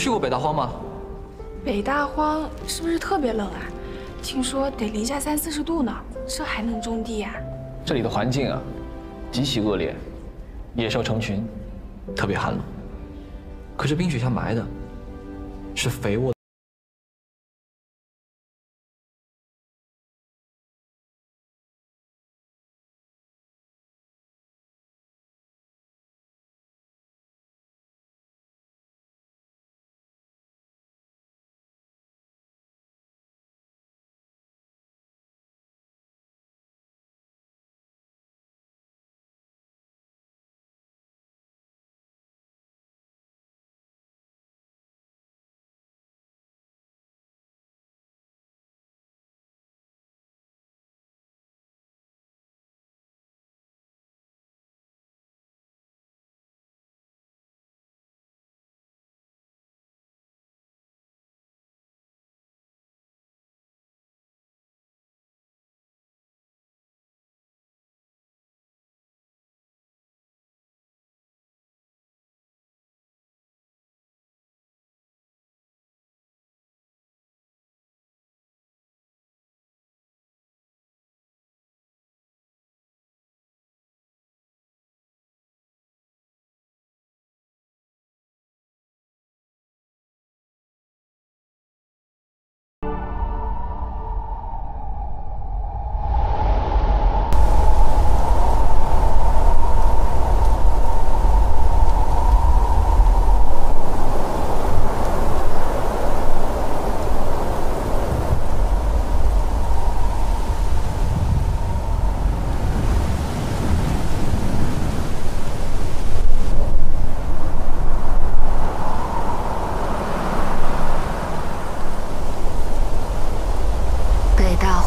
去过北大荒吗？北大荒是不是特别冷啊？听说得零下三四十度呢，这还能种地呀？这里的环境啊，极其恶劣，野兽成群，特别寒冷。可是冰雪下埋的是肥沃。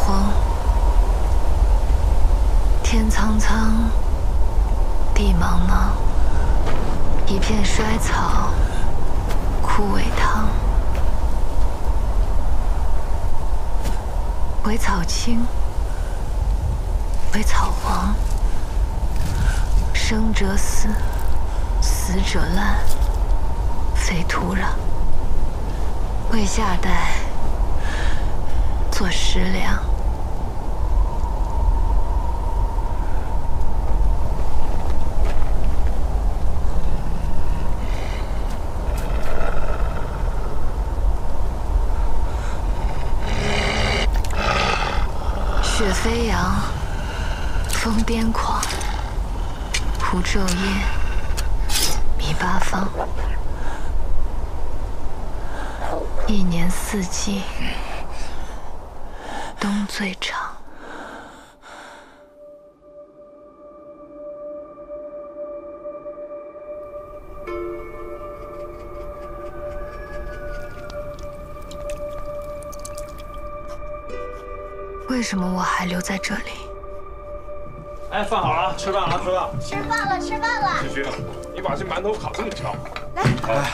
荒天苍苍，地茫茫，一片衰草枯萎汤。为草青。为草黄。生者死，死者烂，非土壤。为下代。做食粮。飞扬，风癫狂，胡昼夜，迷八方。一年四季，冬最什么我还留在这里？哎，饭好了，吃饭了，吃饭。吃饭了，吃饭了。继续，你把这馒头烤这么焦。来，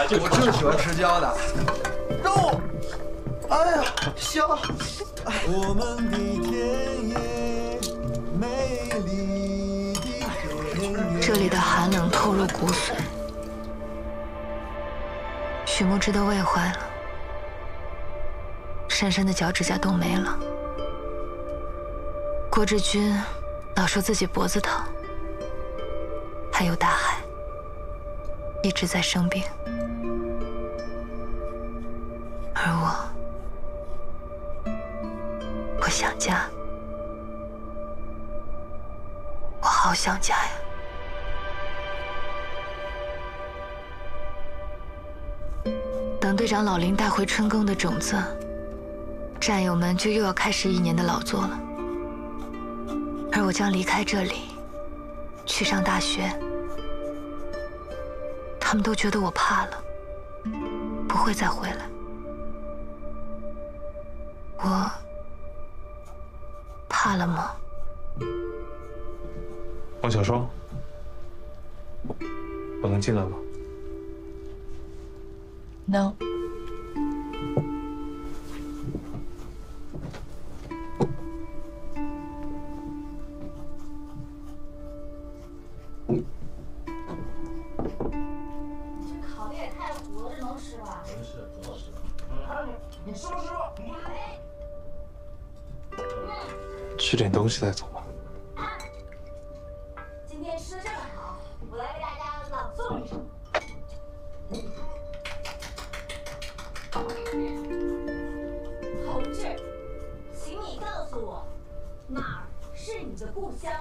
我就喜欢吃焦的。肉，哎呀，香。我们的田野，美丽的这里的寒冷透入骨髓。许木之的胃坏了，珊珊的脚趾甲都没了。郭志军老说自己脖子疼，还有大海一直在生病，而我，我想家，我好想家呀！等队长老林带回春耕的种子，战友们就又要开始一年的劳作了。而我将离开这里，去上大学。他们都觉得我怕了，不会再回来。我怕了吗？王小双，我能进来吗？能。吃点东西再走吧。今天吃的这么好，我来为大家朗诵一首。同志，请你告诉我，哪儿是你的故乡？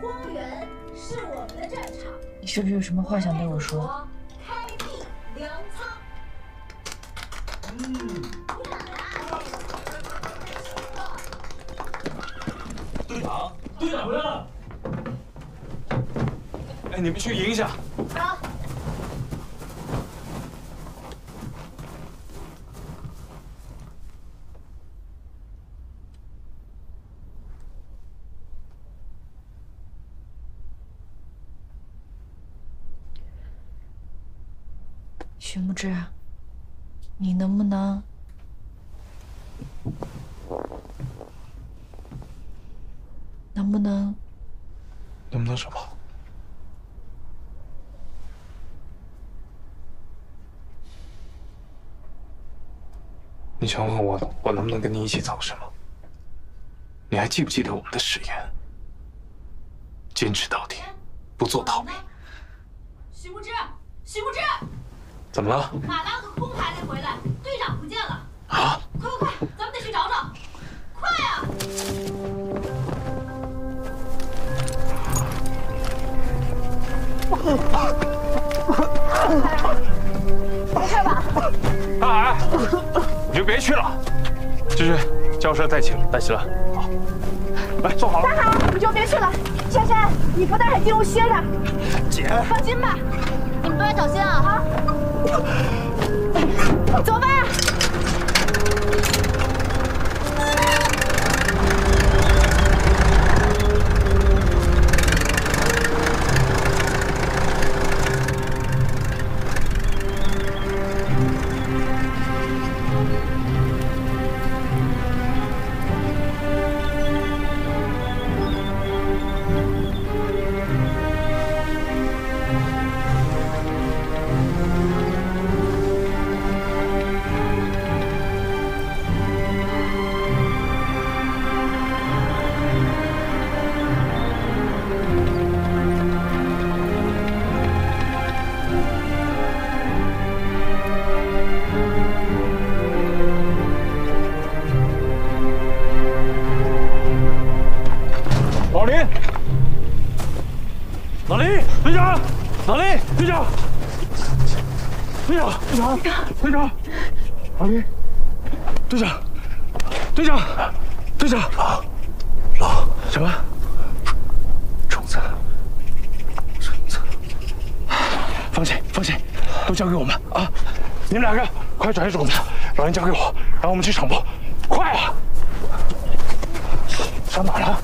荒原是我们的战场。你是不是有什么话想对我说？去迎一下。好。徐木之，你能不能？能不能？能不能什么？你想问我，我能不能跟你一起走，是吗？你还记不记得我们的誓言？坚持到底，不做逃避。徐木之，徐木之，怎么了？马拉和空还没回来，队长不见了。啊？快快快，咱们得去找找，快啊！大海，你就别去了。芝芝，轿车带齐了，带齐了。好，来，坐好了。大海，你就别去了。珊珊，你和大海进屋歇着。姐，放心吧。你们都要小心啊！哈，走吧。了？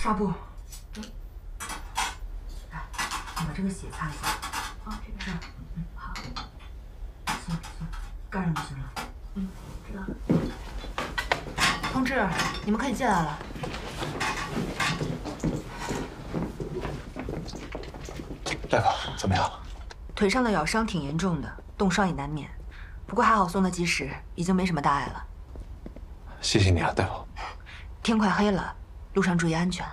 纱布，来，你把这个血擦一下。啊，这边。嗯，好。行行，盖上就行了。嗯，知道了。同志，你们可以进来了。大夫怎么样？腿上的咬伤挺严重的，冻伤也难免。不过还好送的及时，已经没什么大碍了。谢谢你啊，大夫。天快黑了，路上注意安全。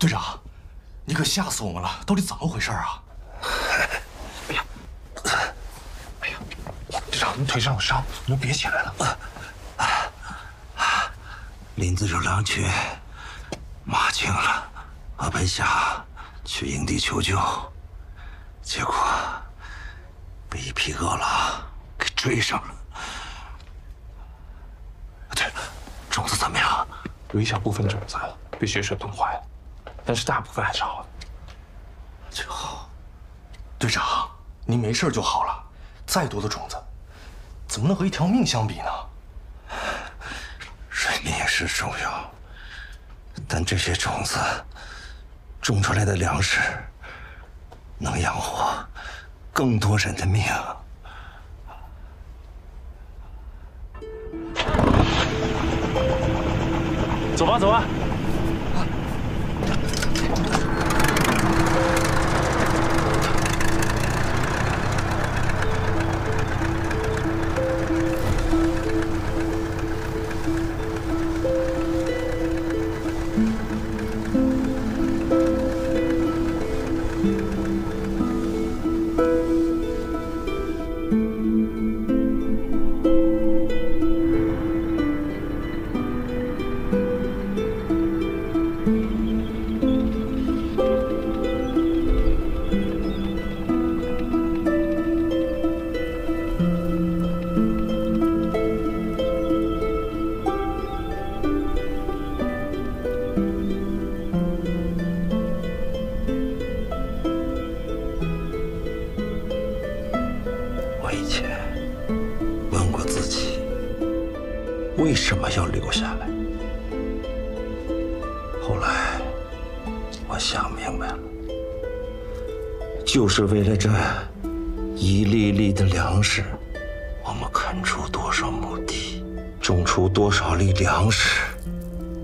队长，你可吓死我们了！到底怎么回事啊？队长，你腿上有伤，你就别起来了。林子这狼群，马惊了，和白霞去营地求救，结果被一匹饿狼给追上了。对，种子怎么样？有一小部分种子被血水冻坏了，但是大部分还是好的。就好。队长，您没事就好了。再多的种子，怎么能和一条命相比呢？人命是重要，但这些种子种出来的粮食，能养活更多人的命。走吧，走吧。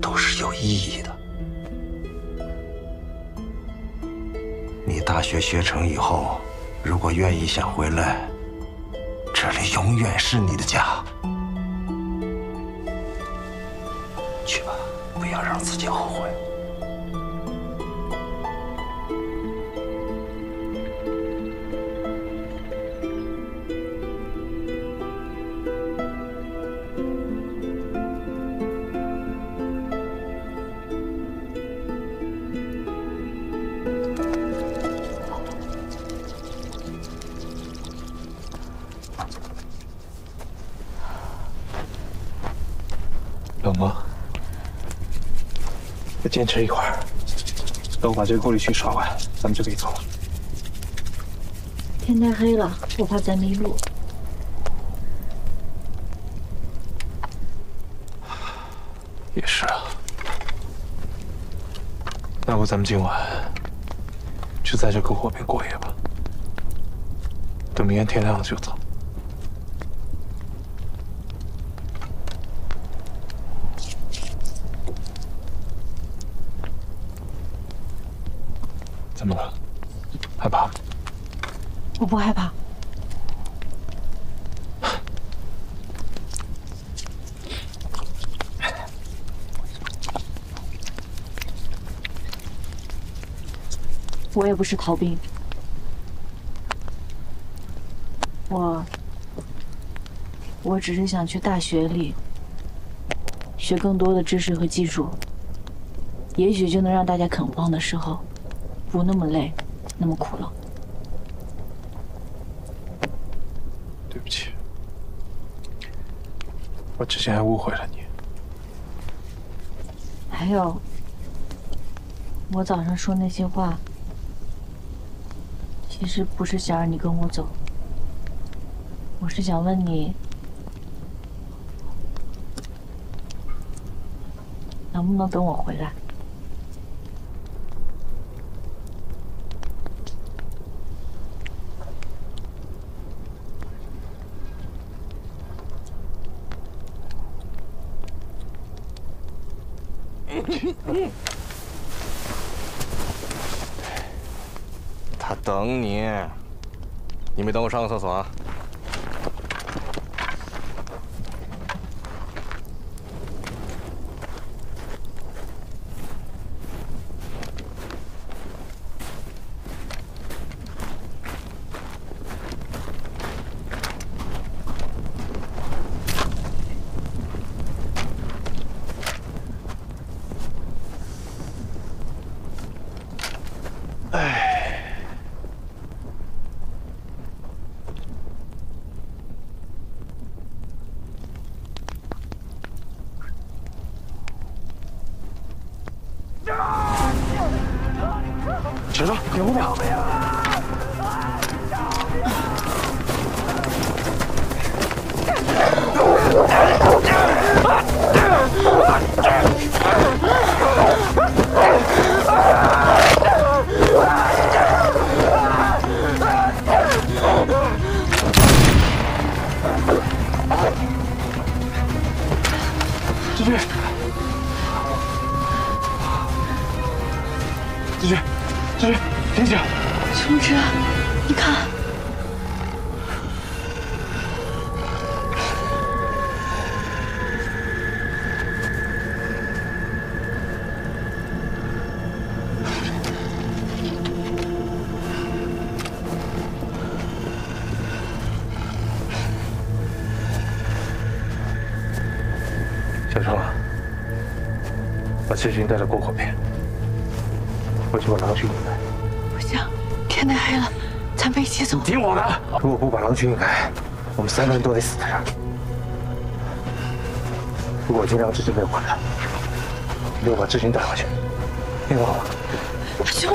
都是有意义的。你大学学成以后，如果愿意想回来，这里永远是你的家。去吧，不要让自己后悔。坚持一会儿，等我把这个过滤器刷完，咱们就可以走了。天太黑了，我怕咱迷路。也是啊，那不咱们今晚就在这篝火边过夜吧，等明天天亮了就走。怎么了？害怕？我不害怕。我也不是逃兵，我我只是想去大学里学更多的知识和技术，也许就能让大家垦荒的时候不那么累，那么苦了。对不起，之前还误会了你。还有，我早上说那些话，其实不是想让你跟我走，我是想问你，能不能等我回来？他等你，你没等我上个厕所啊？小张，你后面。志志军，醒醒！琼芝，你看，小超，把志军带到过火边，我去把狼群引来。不行，天太黑了，咱们一起走。听我的，如果不把狼群引来，我们三个人都得死在这儿。如果今天志军没有回来，你就把志军带回去，听好了吗？琼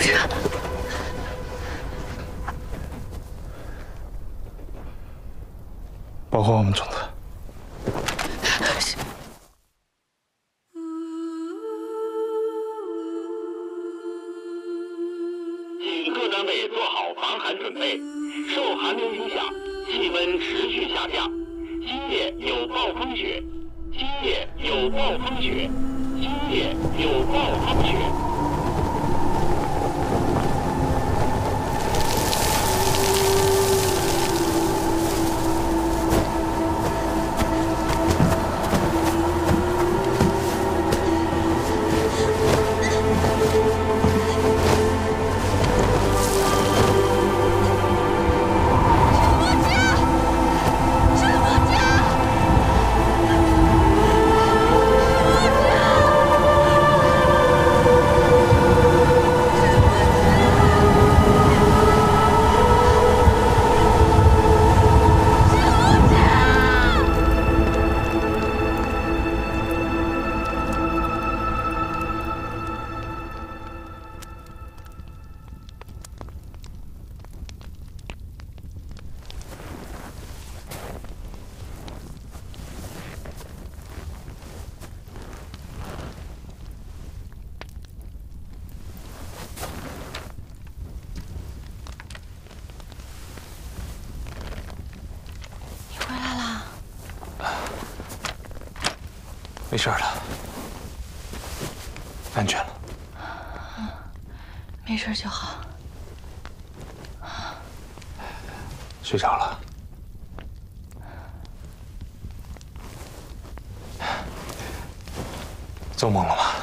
就好。睡着了。做梦了吧？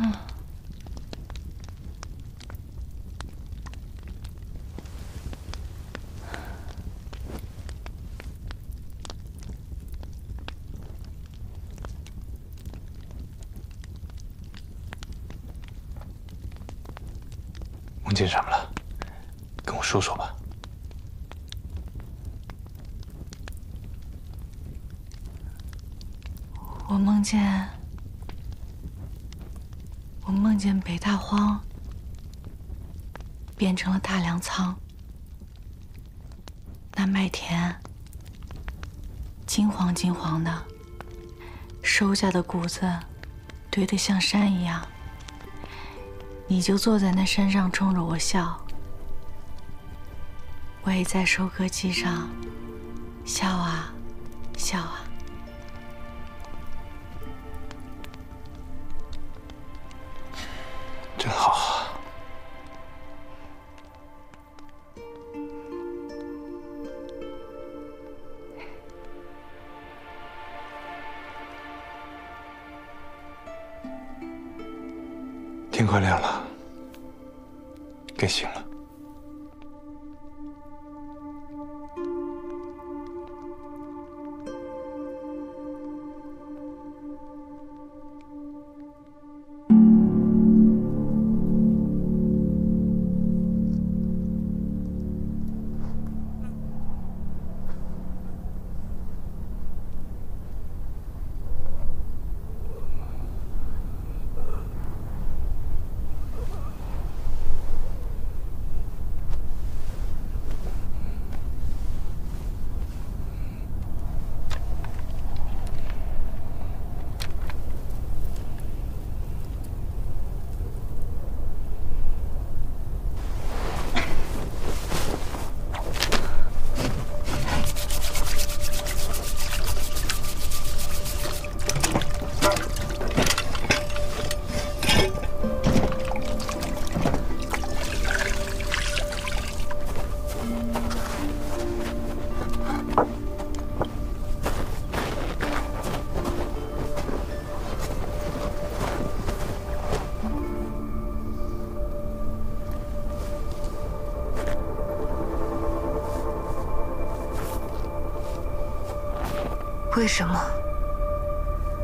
嗯。梦见什么了？跟我说说吧。我梦见，我梦见北大荒变成了大粮仓，那麦田金黄金黄的，收下的谷子堆得像山一样。你就坐在那山上冲着我笑，我也在收割机上笑啊笑啊。真好。天快亮了，该醒了。什么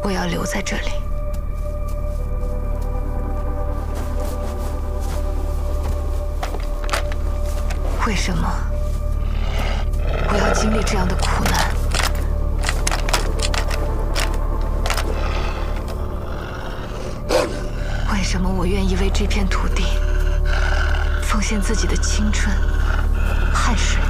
我要留在这里？为什么我要经历这样的苦难？为什么我愿意为这片土地奉献自己的青春、汗水，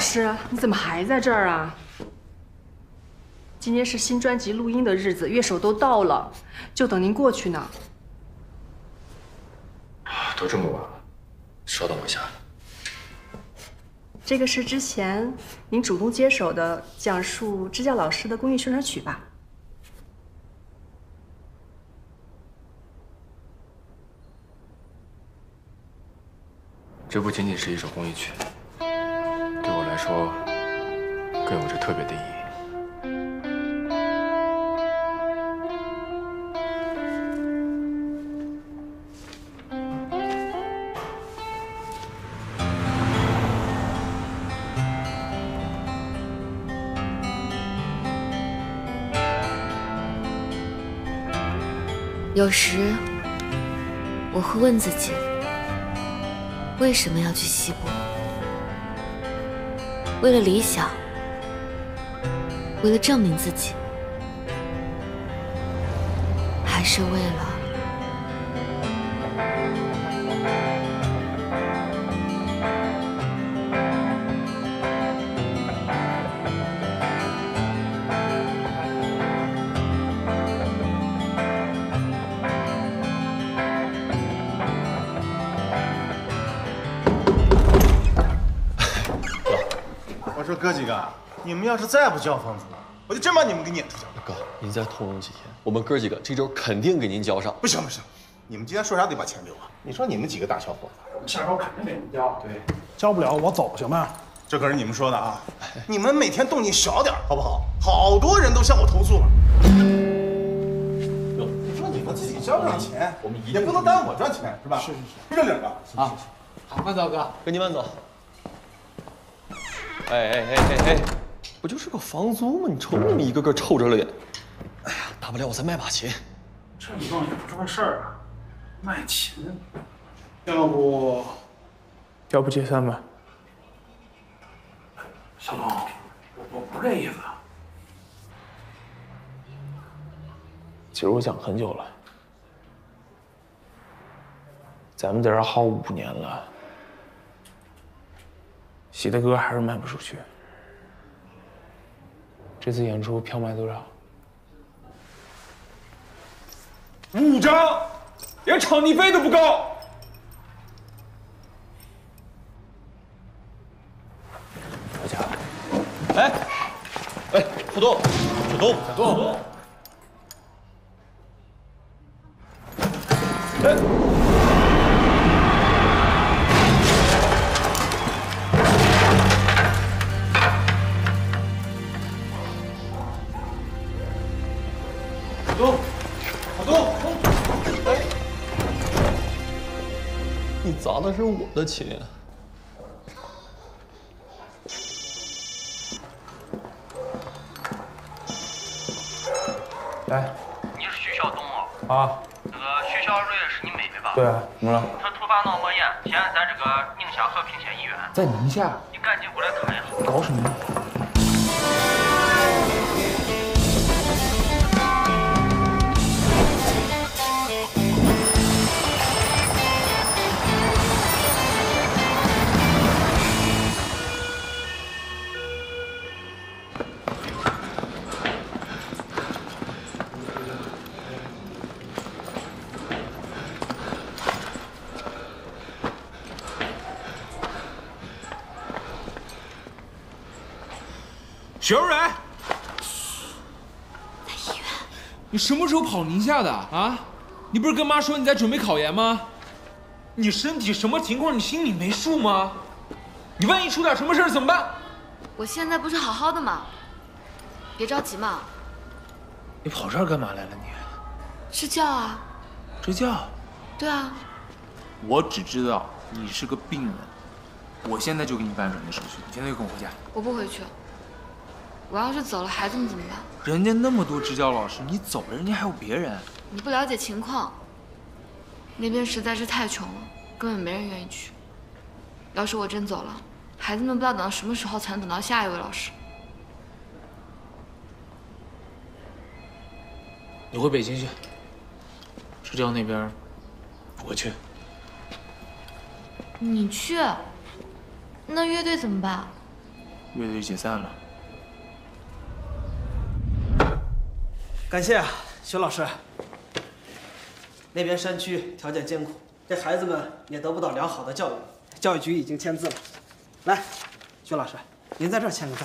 师，你怎么还在这儿啊？今天是新专辑录音的日子，乐手都到了，就等您过去呢。都这么晚了，稍等我一下。这个是之前您主动接手的讲述支教老师的公益宣传曲吧？这不仅仅是一首公益曲，说更有着特别的意义。有时我会问自己，为什么要去西部？为了理想，为了证明自己，还是为了……要是再不交房租，我就真把你们给撵出去了。哥，您再通融几天，我们哥几个这周肯定给您交上。不行不行，你们今天说啥得把钱给我。你说你们几个大小伙子，下周肯定给您交。对，交不了我走行吗？这可是你们说的啊！你们每天动静小点好不好？好多人都向我投诉了。你说你们自己交上钱，我们也不能耽误我赚钱，是吧？是是是，认领吧。啊，好，慢走哥，跟您慢走。哎哎哎哎哎，不就是个房租吗？你瞅你们一个个臭着脸。哎呀，大不了我再卖把琴。这一幢也不是个事儿啊，卖琴，要不要不解散吧？小龙，我我不是这意思。其实我想很久了，咱们在这耗五年了，喜的歌还是卖不出去。这次演出票卖多少？五张，连场地费都不够。大家，哎，哎，小东，小东，小东，哎。砸的是我的琴。来，你是徐晓东啊？啊，那个徐小蕊是你妹妹吧？对啊，怎么了？她突发脑膜炎，现在在这个宁夏和平县医院。在宁夏？你赶紧过来看一下。搞什么小蕊，在医院。你什么时候跑宁夏的啊？你不是跟妈说你在准备考研吗？你身体什么情况？你心里没数吗？你万一出点什么事儿怎么办？我现在不是好好的吗？别着急嘛。你跑这儿干嘛来了你？睡觉啊。睡觉？对啊。我只知道你是个病人，我现在就给你办转介手续。你现在就跟我回家。我不回去。我要是走了，孩子们怎么办？人家那么多支教老师，你走了，人家还有别人。你不了解情况，那边实在是太穷了，根本没人愿意去。要是我真走了，孩子们不知道等到什么时候才能等到下一位老师。你回北京去，支教那边我去。你去？那乐队怎么办？乐队解散了。感谢啊，徐老师。那边山区条件艰苦，这孩子们也得不到良好的教育。教育局已经签字了，来，徐老师，您在这儿签个字。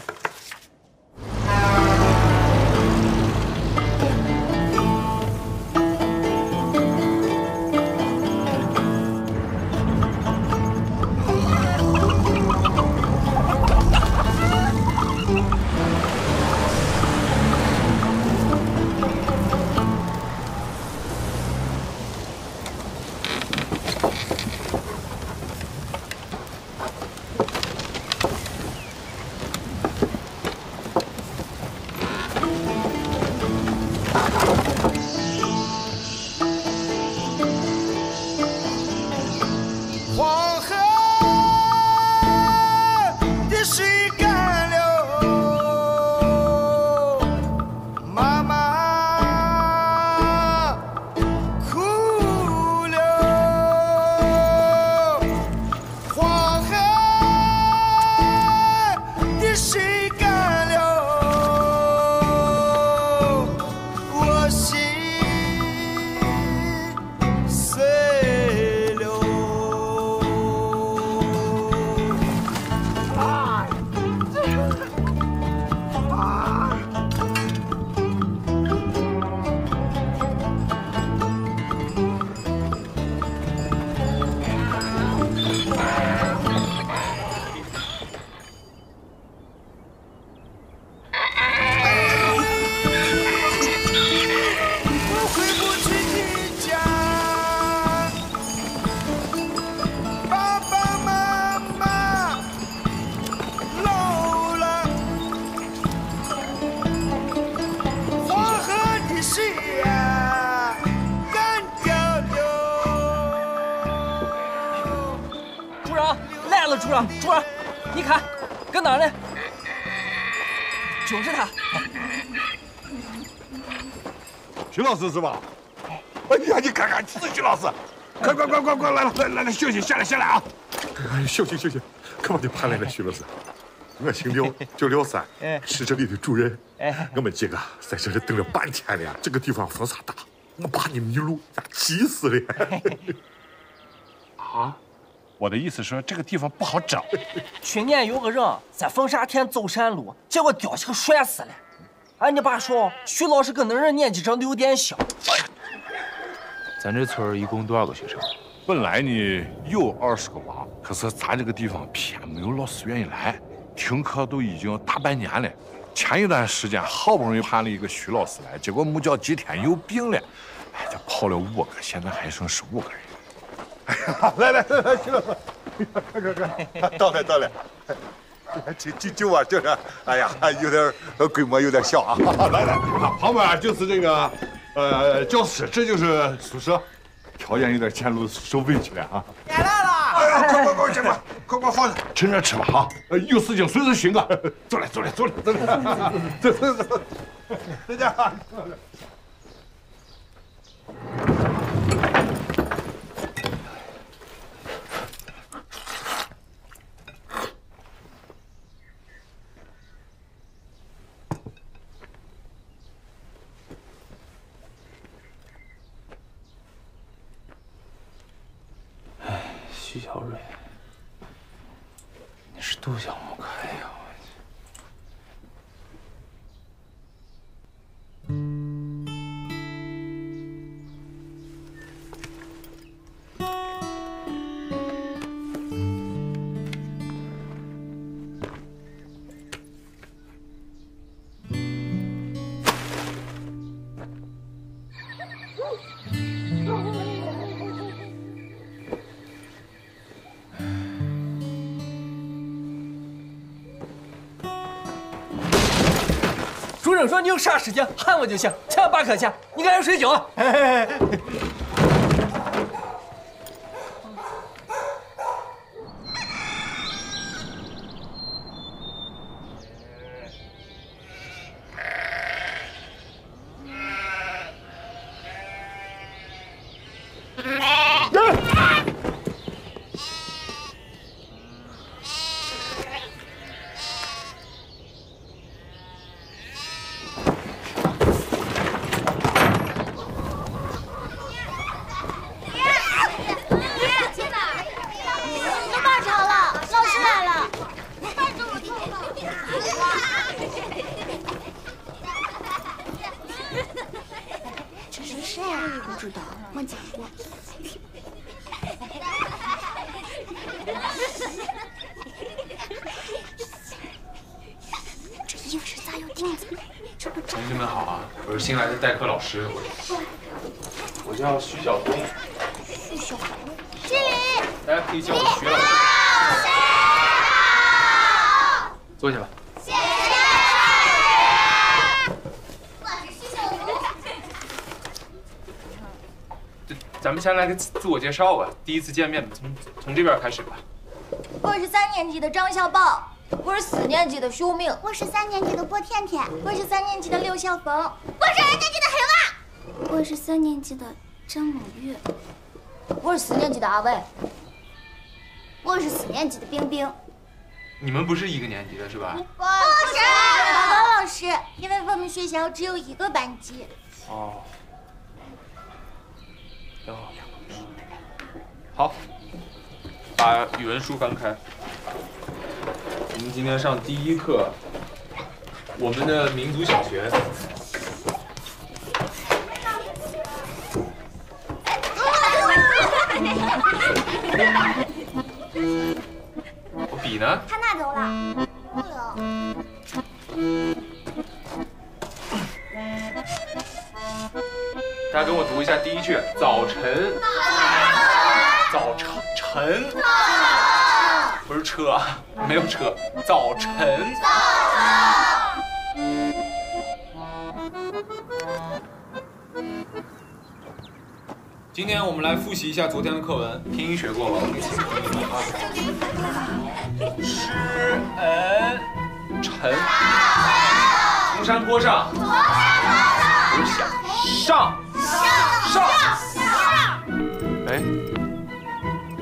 来了，组长，组长，你看，搁哪儿呢？就是他。徐老师是吧？哎呀，你看看，是徐老师。快快快快快来了，来来来，休息，下来下来啊！休息休息，可把你盼来了，徐老师。我姓廖，叫廖三，是这里的主人。我们几个在这里等了半天了，这个地方风沙大，我怕你迷路，呀，急死了。啊？我的意思说这个地方不好找。去年有个人在凤沙田走山路，结果掉下去摔死了。俺你爸说徐老师跟那人年纪长得有点像。咱这村一共多少个学生？本来呢有二十个娃，可是咱这个地方偏没有老师愿意来，停课都已经大半年了。前一段时间好不容易盼了一个徐老师来，结果没叫几天又病了，哎，这跑了五个，现在还剩十五个人。哎呀，来来来来，徐老师，快快快，到了到了。就就就我就是，哎呀，有点规模有点小啊。来来，旁边就是这个，呃，教室，这就是宿舍，条件有点简陋，受委屈了啊。来了！哎呀，快快快，先快，快快放下，趁热吃吧啊。有事情随时寻我。坐来坐来坐来坐来，走走走，再见。徐主任说你有啥事情喊我就行，千万别客气。你赶紧睡觉。都 不知道，没见过。这衣服是咋有钉子？这不同学们好啊，我是新来的代课老师，我我叫徐晓东，徐小红，经理，大家可以叫我徐老师。坐下吧。谢谢。我是徐小红。这咱们先来个自自我介绍吧，第一次见面，从从这边开始吧。我是三年级的张小宝，我是四年级的修明，我是三年级的郭甜甜，我是三年级的刘小峰，我是二年级的黑娃，我是三年级的张某月，我是四年级的阿伟，我是四年级的冰冰。你们不是一个年级的是吧？不是，报告老师，因为我们学校只有一个班级。哦。哦。好，把语文书翻开。我们今天上第一课，我们的民族小学。我笔呢？他拿走了。读一下第一句：早晨。早晨晨。不是车啊，没有车。早晨。今天我们来复习一下昨天的课文，拼音学过了，我们一起拼音啊。诗恩晨，从山坡上，不是下，上上上。哎，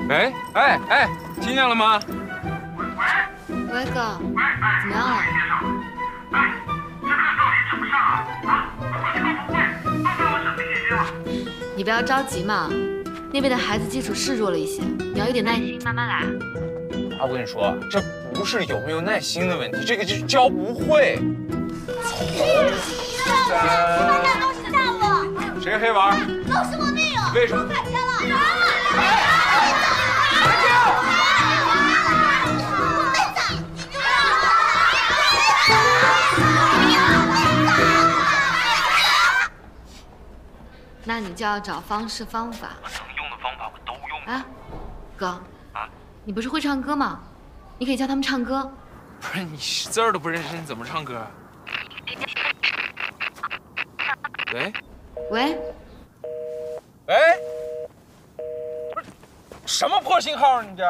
喂，哎哎，听见了吗？喂，哥，怎么样了？你不要着急嘛，那边的孩子基础是弱了一些，你要有点耐心，慢慢来。啊，我跟你说，这不是有没有耐心的问题，这个就是教不会。谁黑娃？都是我没有。为什么？太偏了。那你就要找方式方法。我能用的方法我都用。啊，哥，啊，你不是会唱歌吗？你可以教他们唱歌。不是你字儿都不认识，你怎么唱歌？喂喂？喂，不是什么破信号啊你这？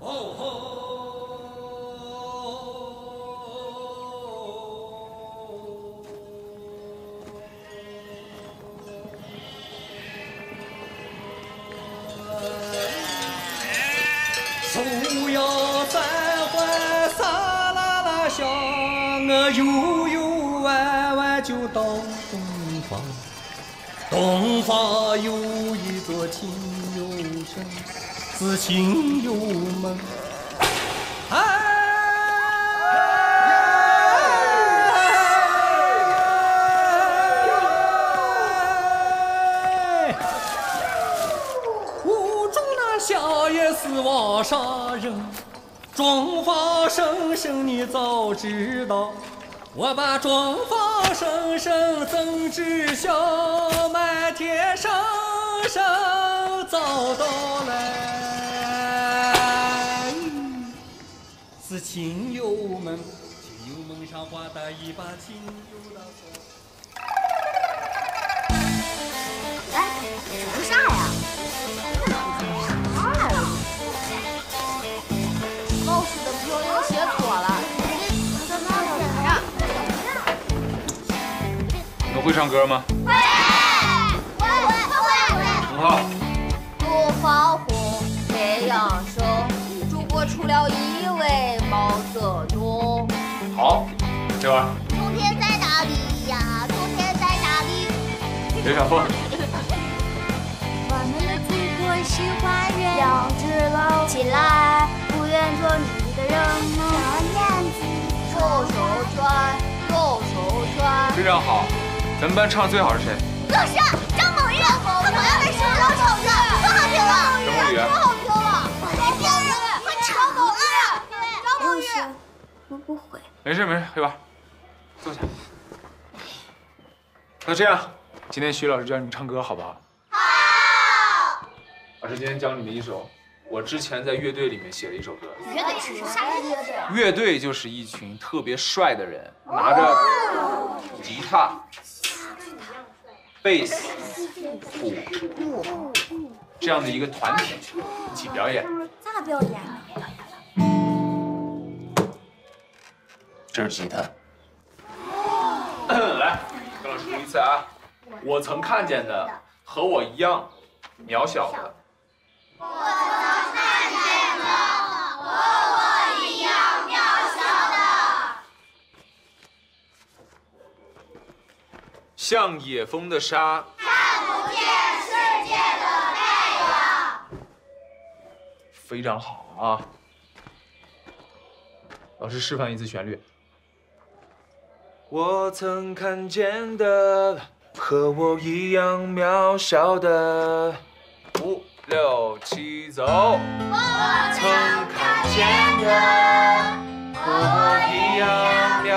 树东方有一座青油城，是青油门。屋中那小爷是王上人，庄房婶婶你早知道，我把庄房婶婶怎知晓？天声声走到来，是青油门，青油门上挂的一把青油刀。哎，图啥呀？老师的朋友写错了，在哪呢？你会唱歌吗？很好。怒放红，太阳升，中国出了一位毛泽东。好，这玩意儿冬天在哪里呀？冬天在哪里？刘晓峰。我们的祖国是花园，要知牢起来，不愿做你的人们。小燕子，左手转，右手转。非常好，咱们班唱的最好是谁？老师，张某日，他同样的是老丑子，可好听了。张某宇可好听了。来，第二个，张某日，张梦雨。我不会。没事没事，黑娃，坐下。那这样，今天徐老师教你们唱歌，好不好？好。老师今天教你们一首我之前在乐队里面写的一首歌。乐队是啥乐队？乐队就是一群特别帅的人，拿着吉他、贝斯、鼓这样的一个团体一起表演。咋表演？这是吉他。来，跟老师读一次啊！我曾看见的和我一样渺小的。我曾看见的和我一样渺小的，像野蜂的沙，看不见世界的太阳。非常好啊！老师示范一次旋律。我曾看见的和我一样渺小的，五六七走。我曾看见的和我一样渺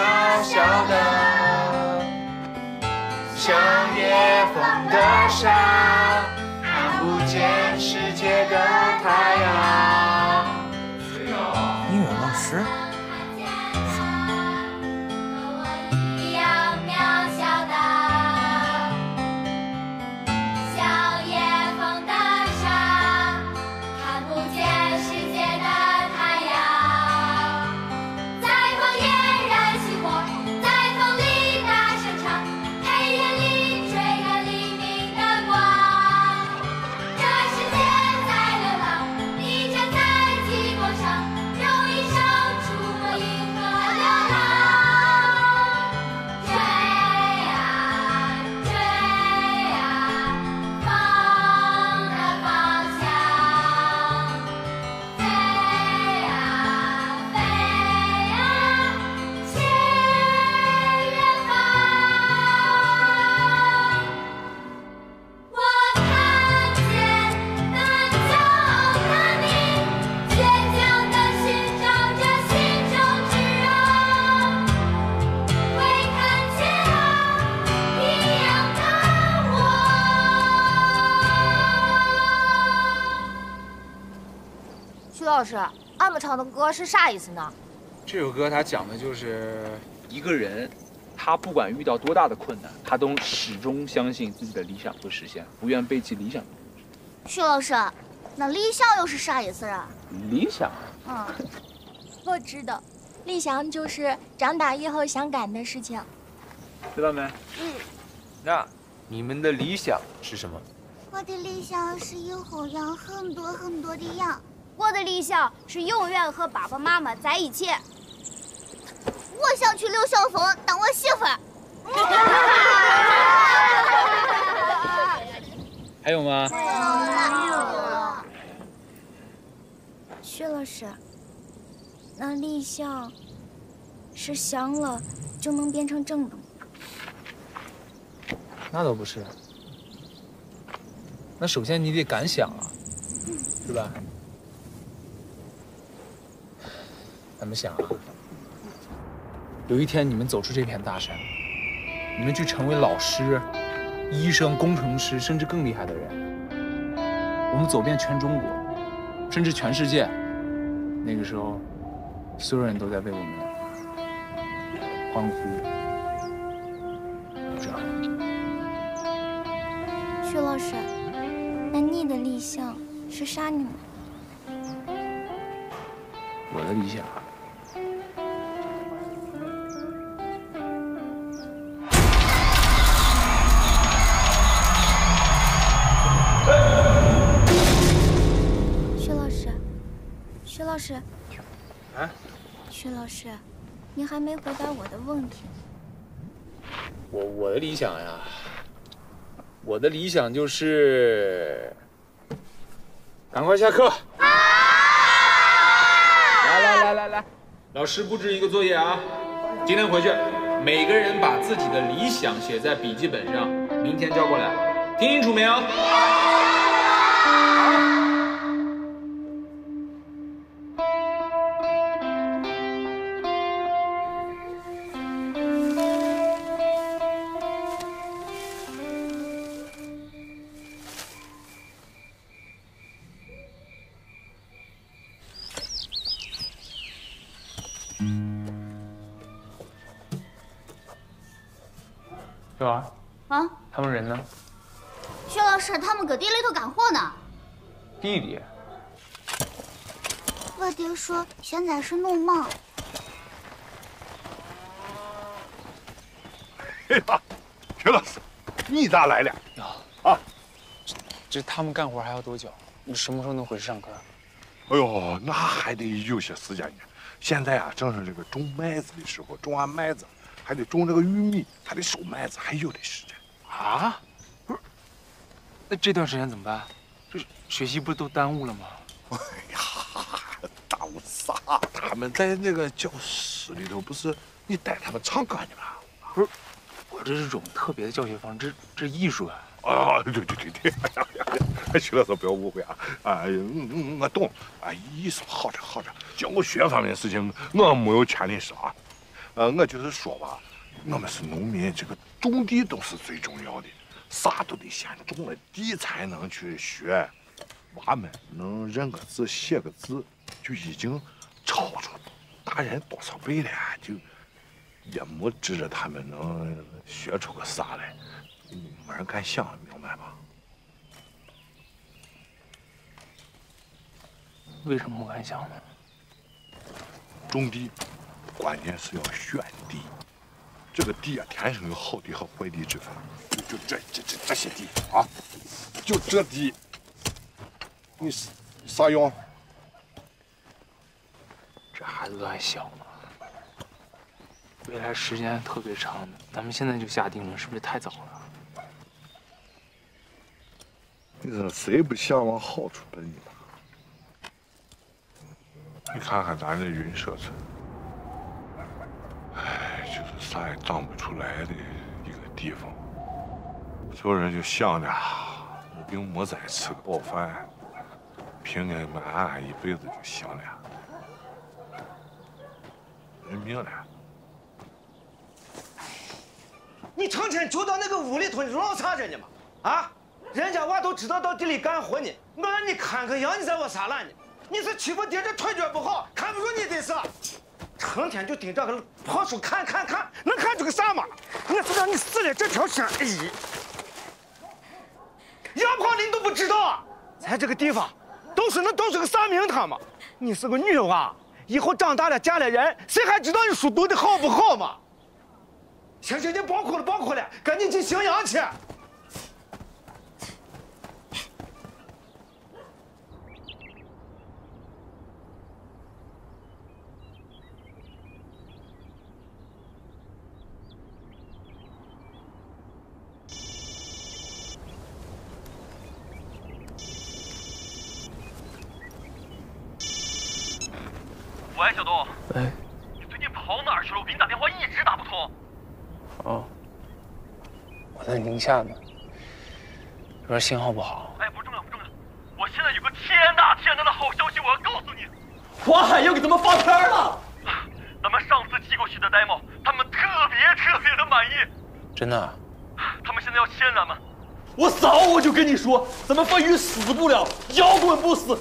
小的，像野蜂的沙，看不见世界的太阳。师，俺们唱的歌是啥意思呢？这首歌它讲的就是一个人，他不管遇到多大的困难，他都始终相信自己的理想会实现，不愿背弃理想。徐老师，那理想又是啥意思啊？理想？嗯，我知道，理想就是长大以后想干的事情。知道没？嗯。那你们的理想是什么？我的理想是以后养很多很多的羊。我的理想是永远和爸爸妈妈在一起。我想娶刘晓峰当我媳妇儿。还有吗？没有了。徐老师，那理想是想了就能变成正的吗？那倒不是。那首先你得敢想啊，是吧？咱们想啊，有一天你们走出这片大山，你们去成为老师、医生、工程师，甚至更厉害的人。我们走遍全中国，甚至全世界。那个时候，所有人都在为我们欢呼，知道吗？徐老师，那你的理想是啥呢？我的理想。老师，啊？徐老师，你还没回答我的问题。我我的理想呀，我的理想就是赶快下课。来来来来来，老师布置一个作业啊，今天回去每个人把自己的理想写在笔记本上，明天交过来，听清楚没有？现在是农忙。哎呀，徐老师，你咋来了？啊，这他们干活还要多久？你什么时候能回去上课？哎呦，那还得有些时间呢。现在啊，正是这个种麦子的时候，种完麦子还得种这个玉米，还得收麦子，还有的时间。啊？不是，那这段时间怎么办？这学习不是都耽误了吗？哎呀，啥？他们在那个教室里头，不是你带他们唱歌呢吗？不是，我这是种特别的教学方式，这这艺术啊。啊，对对对对，哎呀呀呀，徐老师不要误会啊，啊，嗯嗯，我懂，啊，艺术好着好着，教学方面的事情我没有权利说啊，呃，我就是说吧，我们是农民，这个种地都是最重要的，啥都得先种了地才能去学，娃们能认个字写个字，就已经超出大人多少倍了，就也没指着他们能学出个啥来。没人敢想，明白吧？为什么不敢想呢？种地，关键是要选地。这个地啊，天生有好地和坏地之分。就就这这这这些地啊，就这地，你啥用？这孩子都还小呢，未来时间特别长，咱们现在就下定论，是不是太早了？你说谁不想往好处奔呢？你看看咱这云社村，哎，就是啥也长不出来的一个地方。所有人就想着无病没灾，吃个饱饭，平平安安一辈子就行了。人命了。你成天就到那个屋里头，你唠啥着呢嘛？啊？人家娃都知道到地里干活呢，我让你看个羊，你在我啥烂呢？你是欺负爹这腿脚不好，看不住你的是。成天就盯着个破书看看看，能看出个啥嘛？我是让你死了这条心。哎，杨胖你都不知道啊？咱这个地方都是那都是个啥名堂嘛？你是个女娃，以后长大了嫁了人，谁还知道你书读的好不好嘛？行行，你别哭了，别哭了，赶紧去荥阳去。喂，小东，喂，你最近跑哪儿去了？我给你打电话一直打不通。哦，我在宁夏呢，这边信号不好。哎，不重要，不重要。我现在有个天大天大的好消息，我要告诉你。华海又给咱们发片了。咱们上次寄过去的 demo，他们特别特别的满意。真的？他们现在要签咱们。我早我就跟你说，咱们番禺死不了，摇滚不死。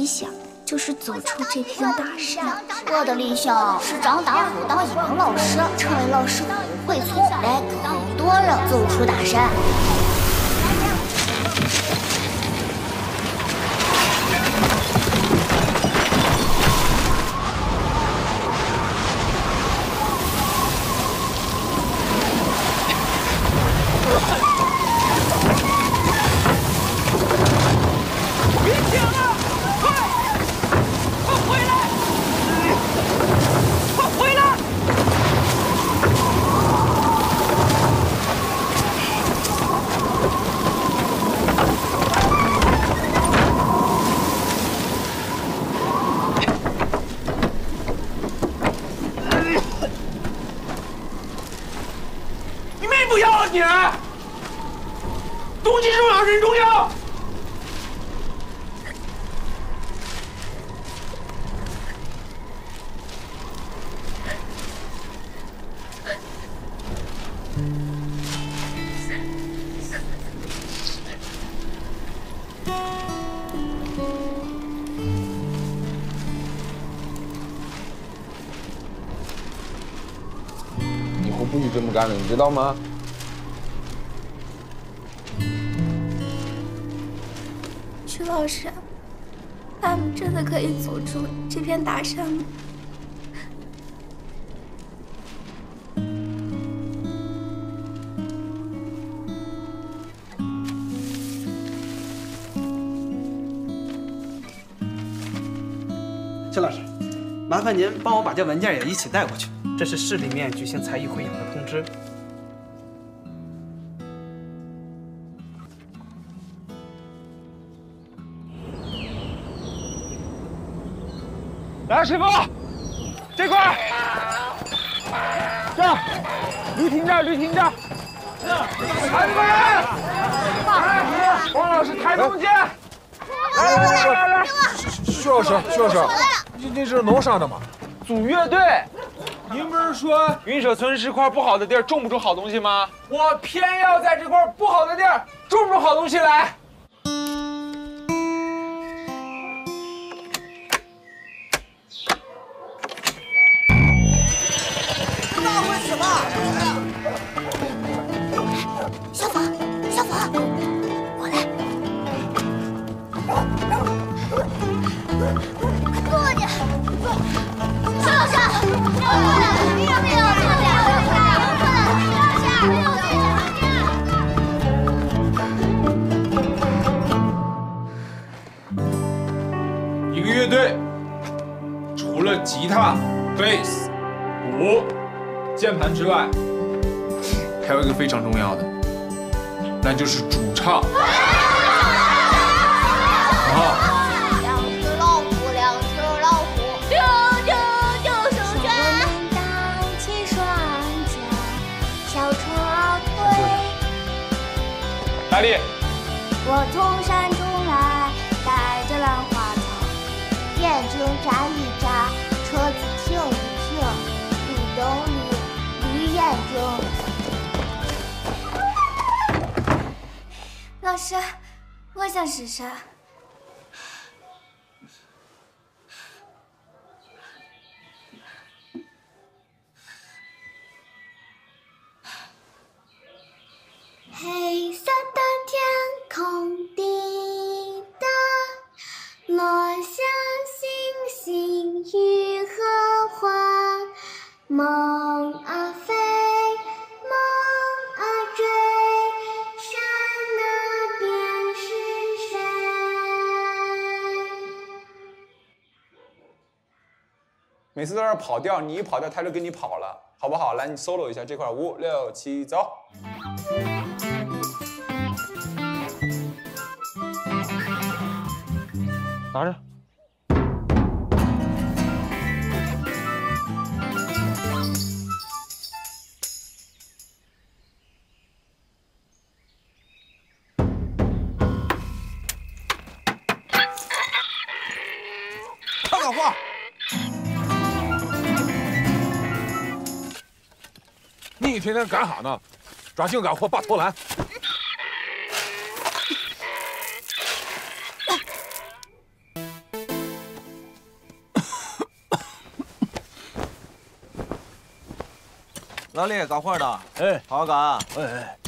理想就是走出这片大山。我的理想是长大后当一名老师，成为老师很会聪，带更多人走出大山。这么干了，你知道吗？曲老师，他们真的可以走出这片大山吗？邱老师，麻烦您帮我把这文件也一起带过去。这是市里面举行才艺汇演的来，师傅，这块儿，这儿，驴停这儿，驴停这儿。孩子们，王老师抬东西。来来来来来，徐老师，徐老师，你这是弄啥的吗？组乐队。说云舍村是块不好的地儿，种不出好东西吗？我偏要在这块不好的地儿种出好东西来。每次都是跑调，你一跑调，他就跟你跑了，好不好？来，你 solo 一下这块，五六七，走。拿着。天天干啥呢？抓紧干活把投篮。老李，干活的，哎，好好干啊！哎哎。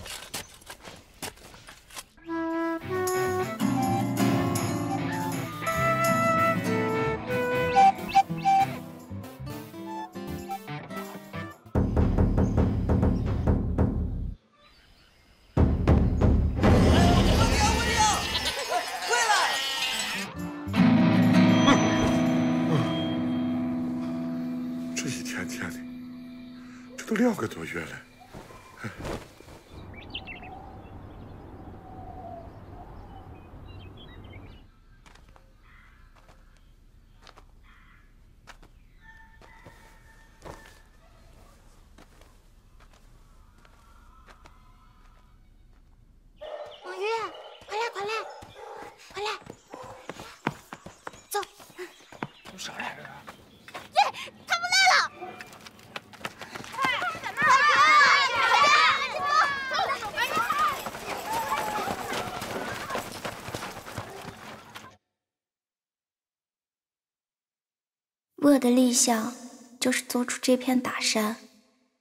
我的理想就是走出这片大山，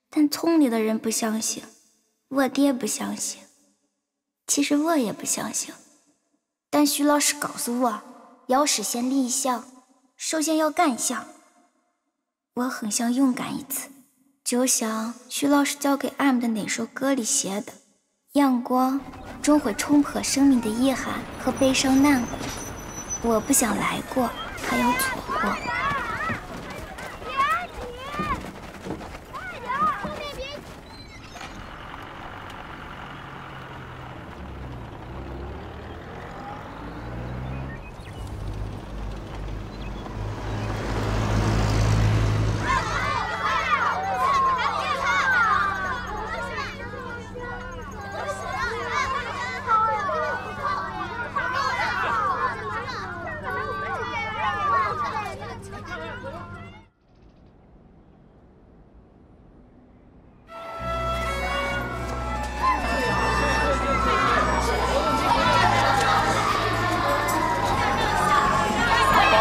但村里的人不相信，我爹不相信，其实我也不相信。但徐老师告诉我，要实现理想，首先要敢想。我很想勇敢一次，就像徐老师教给俺们的那首歌里写的：“阳光终会冲破生命的遗憾和悲伤难过。”我不想来过，还要错过。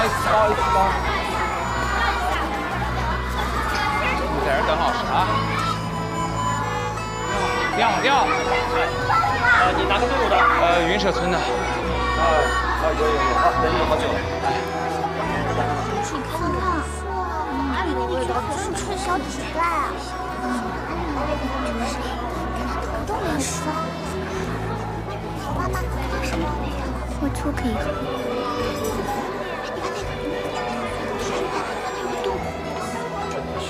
不好意思，不好意思，不好意思。你在这等老师啊？掉掉。呃，你哪个队伍的？呃，云社村的。啊啊，有有有，好，人有好久了。你看看，哪里的味道真纯小鸡蛋啊！嗯，都没说。妈妈，什么？我就可以。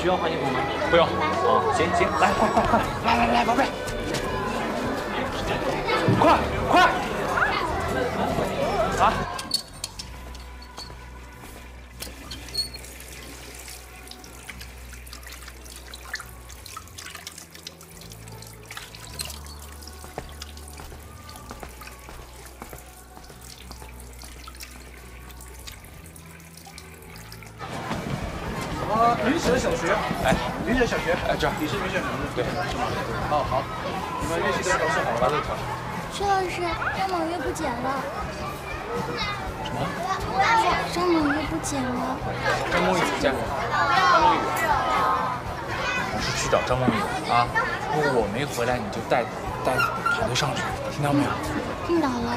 需要换衣服吗？不用。啊，行行，来，快快快，来来来，宝贝，快快！啊！回来，你就带带团队上去，听到没有？听到了。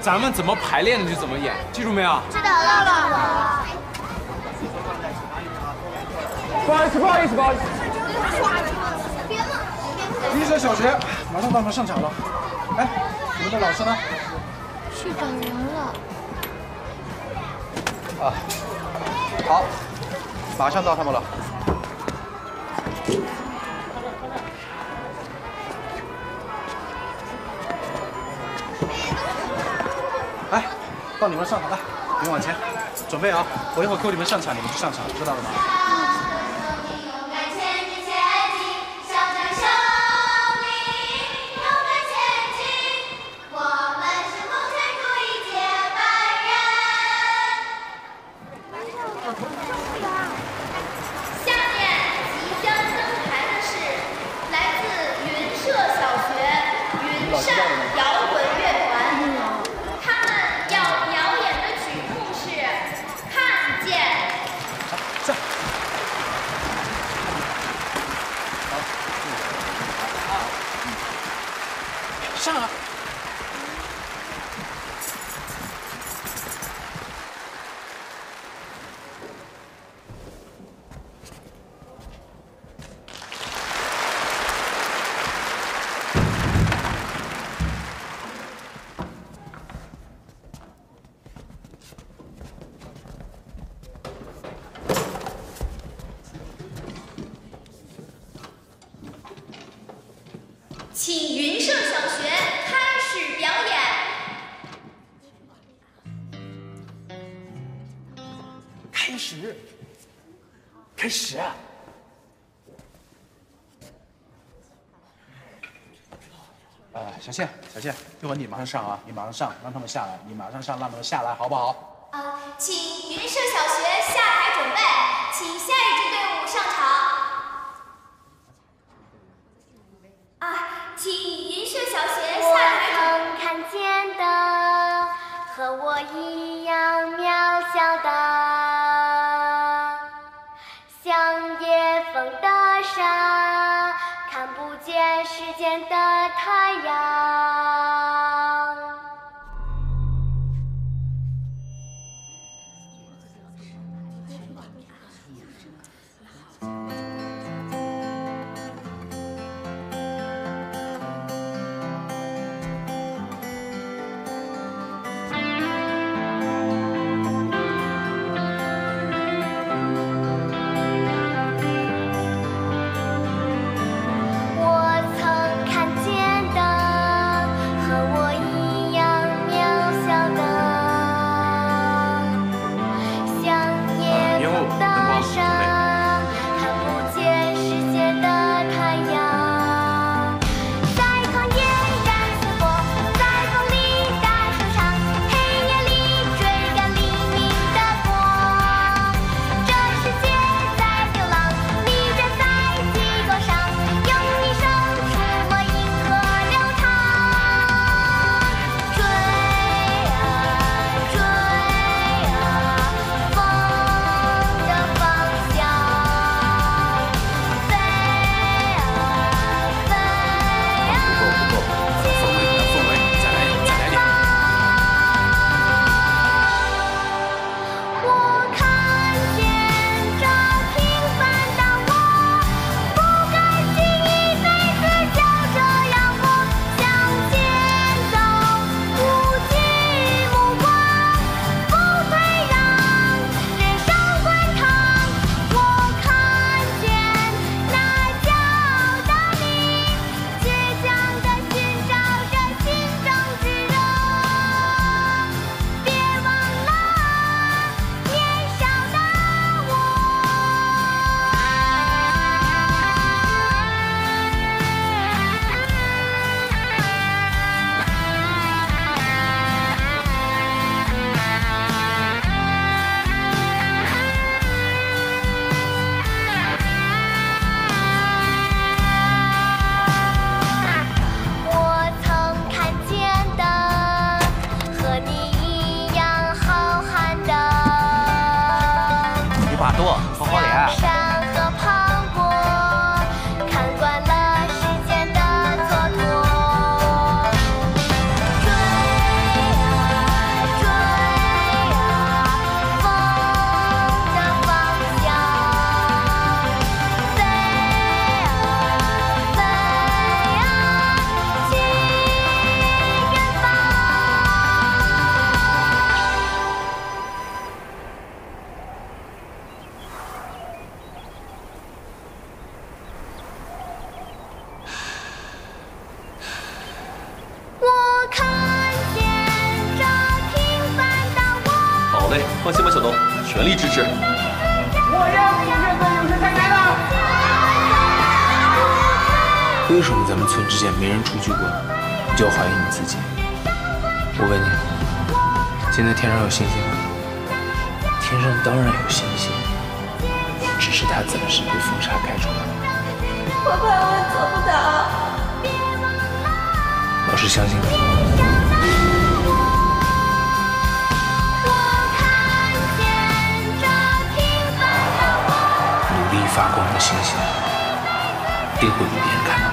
咱们怎么排练的就怎么演，记住没有？知道了，不好意思，不好意思，不好意思。云蛇小学马上到他们上场了。哎，你们的老师呢？去找人了。啊，好，马上到他们了。你们上场来，你们往前，准备啊！我一会儿扣你们上场，你们就上场，知道了吗？请云社小学开始表演。开始，开始。呃，小谢，小谢，一会儿你马上上啊，你马上上，让他们下来，你马上上，让他们下来，好不好？啊，请云社小学下台准备，请下一支队伍上场。的好好的现在天上有星星吗？天上当然有星星，只是它暂时被风沙盖住了。我怕我做不到。老师相信你。努力发光的星星，定会被别人看到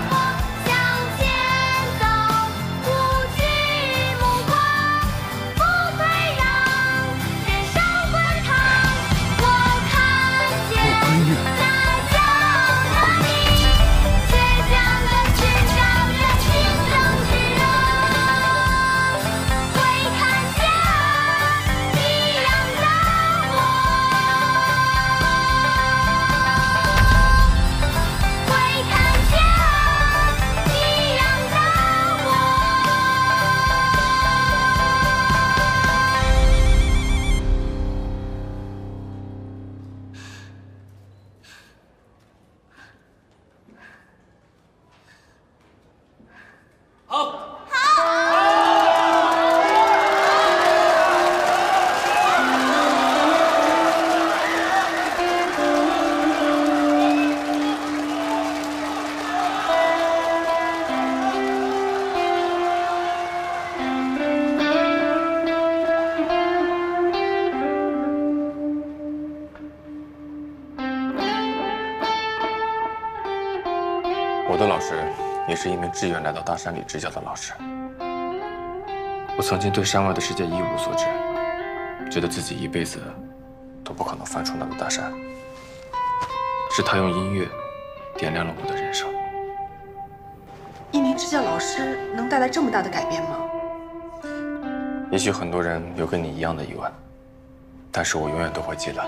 志愿来到大山里支教的老师。我曾经对山外的世界一无所知，觉得自己一辈子都不可能翻出那座大山。是他用音乐点亮了我的人生。一名支教老师能带来这么大的改变吗？也许很多人有跟你一样的疑问，但是我永远都会记得，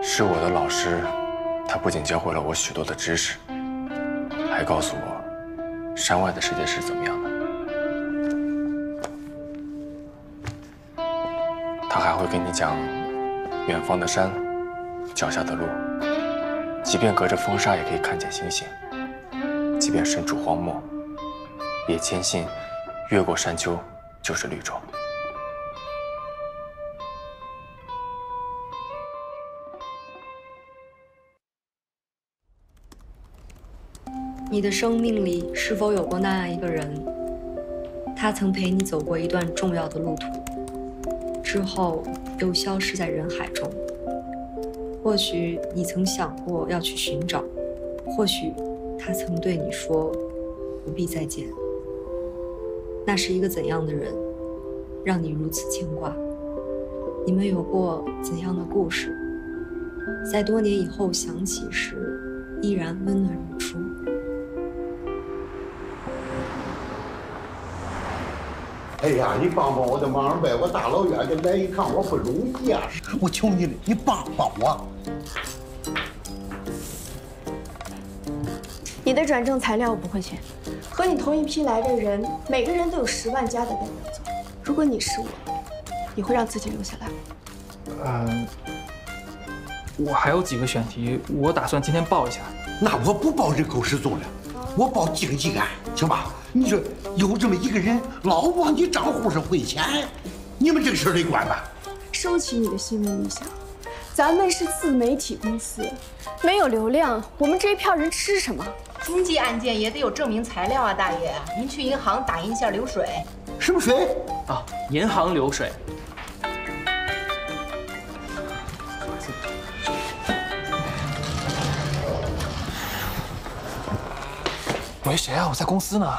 是我的老师，他不仅教会了我许多的知识，还告诉我山外的世界是怎么样的。他还会跟你讲远方的山，脚下的路，即便隔着风沙也可以看见星星，即便身处荒漠，也坚信越过山丘就是绿洲。你的生命里是否有过那样一个人？他曾陪你走过一段重要的路途，之后又消失在人海中。或许你曾想过要去寻找，或许他曾对你说不必再见。那是一个怎样的人，让你如此牵挂？你们有过怎样的故事？在多年以后想起时，依然温暖如初。呀，你帮帮我的忙呗！我大老远的来一趟，我不容易啊！我求你了，你帮帮我。你的转正材料我不会签，和你同一批来的人，每个人都有十万加的代表作。如果你是我，你会让自己留下来吗？嗯，我还有几个选题，我打算今天报一下。那我不报人口失踪了，我报经济案，行吧？你说有这么一个人老往你账户上汇钱，你们这个事儿得管吧？收起你的新闻理想，咱们是自媒体公司，没有流量，我们这一票人吃什么？经济案件也得有证明材料啊，大爷，您去银行打印一下流水。什么水？啊，银行流水。喂，谁啊？我在公司呢。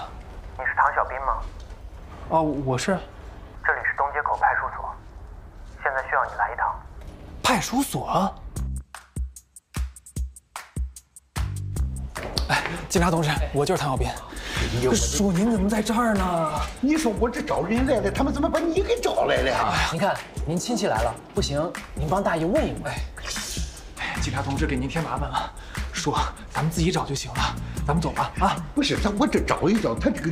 哦，我是。这里是东街口派出所，现在需要你来一趟。派出所？哎，警察同志，我就是唐小斌。叔，您怎么在这儿呢？你说我这找人来了，他们怎么把你给找来了？哎呀，您看，您亲戚来了，不行，您帮大爷问一问。哎，警察同志给您添麻烦了，叔，咱们自己找就行了。咱们走吧啊！不是，咱我这找一找，他这个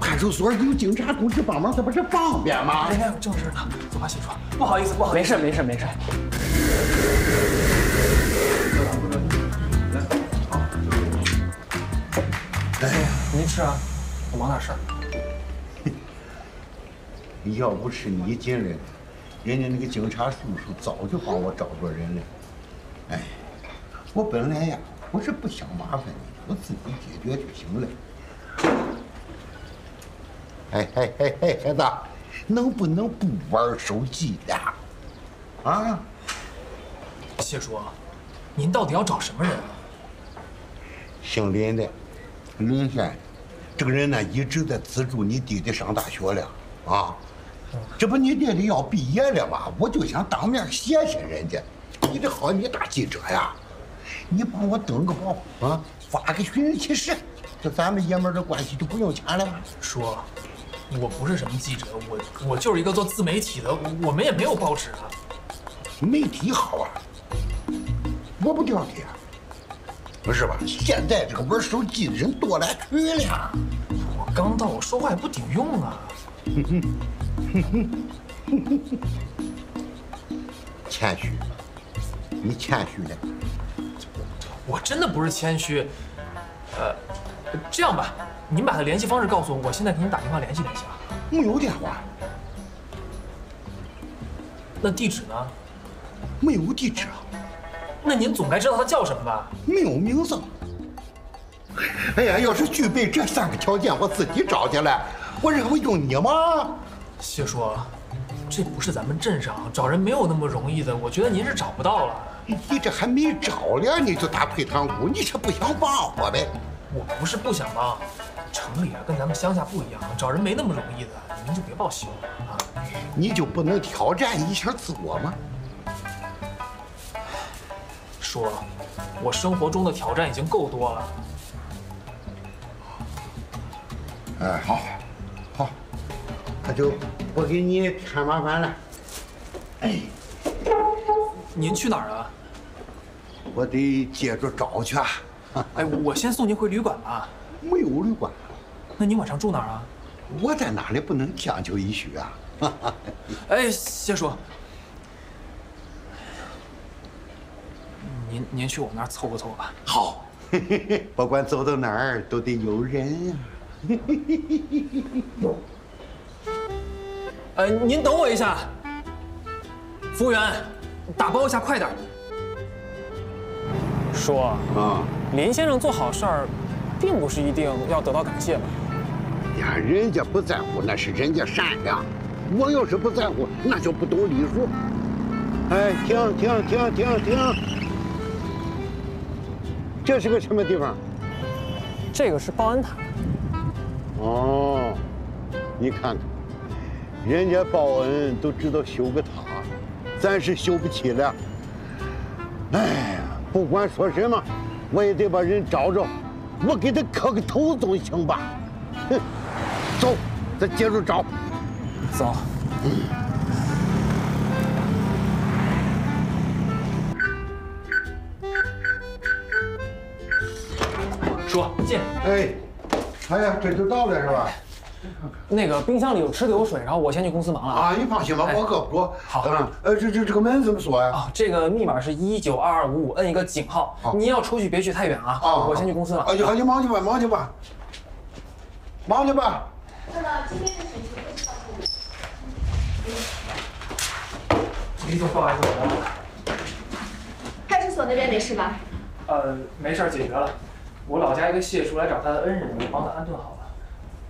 派出所有警察同志帮忙，他不是方便吗？哎呀有正事呢，走吧，谢叔。不好意思，不好意思。没事，没事，没事。哎，您吃啊，我忙点事儿。要不是你进来，人家那个警察叔叔早就帮我找着人了。哎，我本来呀，我是不想麻烦你，我自己解决就行了。哎哎哎哎，孩子，能不能不玩手机呀？啊？谢叔，您到底要找什么人啊？姓林的，林先生，这个人呢一直在资助你弟弟上大学了啊。这不你弟弟要毕业了吗？我就想当面谢谢人家。你这好，你大记者呀，你帮我登个报啊，发个寻人启事，这咱们爷们儿的关系就不用钱了。叔，我不是什么记者，我我就是一个做自媒体的，我们也没有报纸啊。媒体好啊，我不了解，不是吧？现在这个玩手机的人多了去了。我刚到，我说话也不顶用啊。谦虚，你谦虚了。我真的不是谦虚。呃，这样吧，您把他联系方式告诉我，我现在给您打电话联系联系吧。没有电话。那地址呢？没有地址啊。那您总该知道他叫什么吧？没有名字。哎呀，要是具备这三个条件，我自己找去了，我认为用你吗？谢叔，这不是咱们镇上找人没有那么容易的，我觉得您是找不到了。你这还没找呢，你就打退堂鼓，你这不想帮我呗？我不是不想帮，城里啊跟咱们乡下不一样，找人没那么容易的，您就别抱希望了啊。你就不能挑战一下自我吗？叔，我生活中的挑战已经够多了。哎，好，好，那就不给你添麻烦了。哎，您去哪儿啊？我得接着找去。啊。哎，我先送您回旅馆吧。没有旅馆。那您晚上住哪儿啊？我在哪里不能将就一许啊？哎，谢叔，您您去我那儿凑合凑合吧。好，不管走到哪儿都得有人呀。呃，您等我一下，服务员，打包一下，快点。叔啊，林先生做好事儿，并不是一定要得到感谢吧？呀，人家不在乎，那是人家善良。我要是不在乎，那就不懂礼数。哎，停停停停停！这是个什么地方？这个是报恩塔。哦，你看看，人家报恩都知道修个塔，咱是修不起了。哎呀，不管说什么，我也得把人找着，我给他磕个头总行吧？哼，走，咱接着找。走。叔，进。哎。哎呀，这就到了是吧？那个冰箱里有吃的有水，然后我先去公司忙了啊。你放心吧，我搁不住。好，呃，这这这个门怎么锁呀？啊，这个密码是一九二二五五，摁一个井号。您要出去别去太远啊。啊，我先去公司了。啊，好，你忙去吧，忙去吧，忙去吧。那么今天的审讯会是到这里。李总，不好意思，派出所那边没事吧？呃，没事，解决了。我老家一个谢叔来找他的恩人，我帮他安顿好了。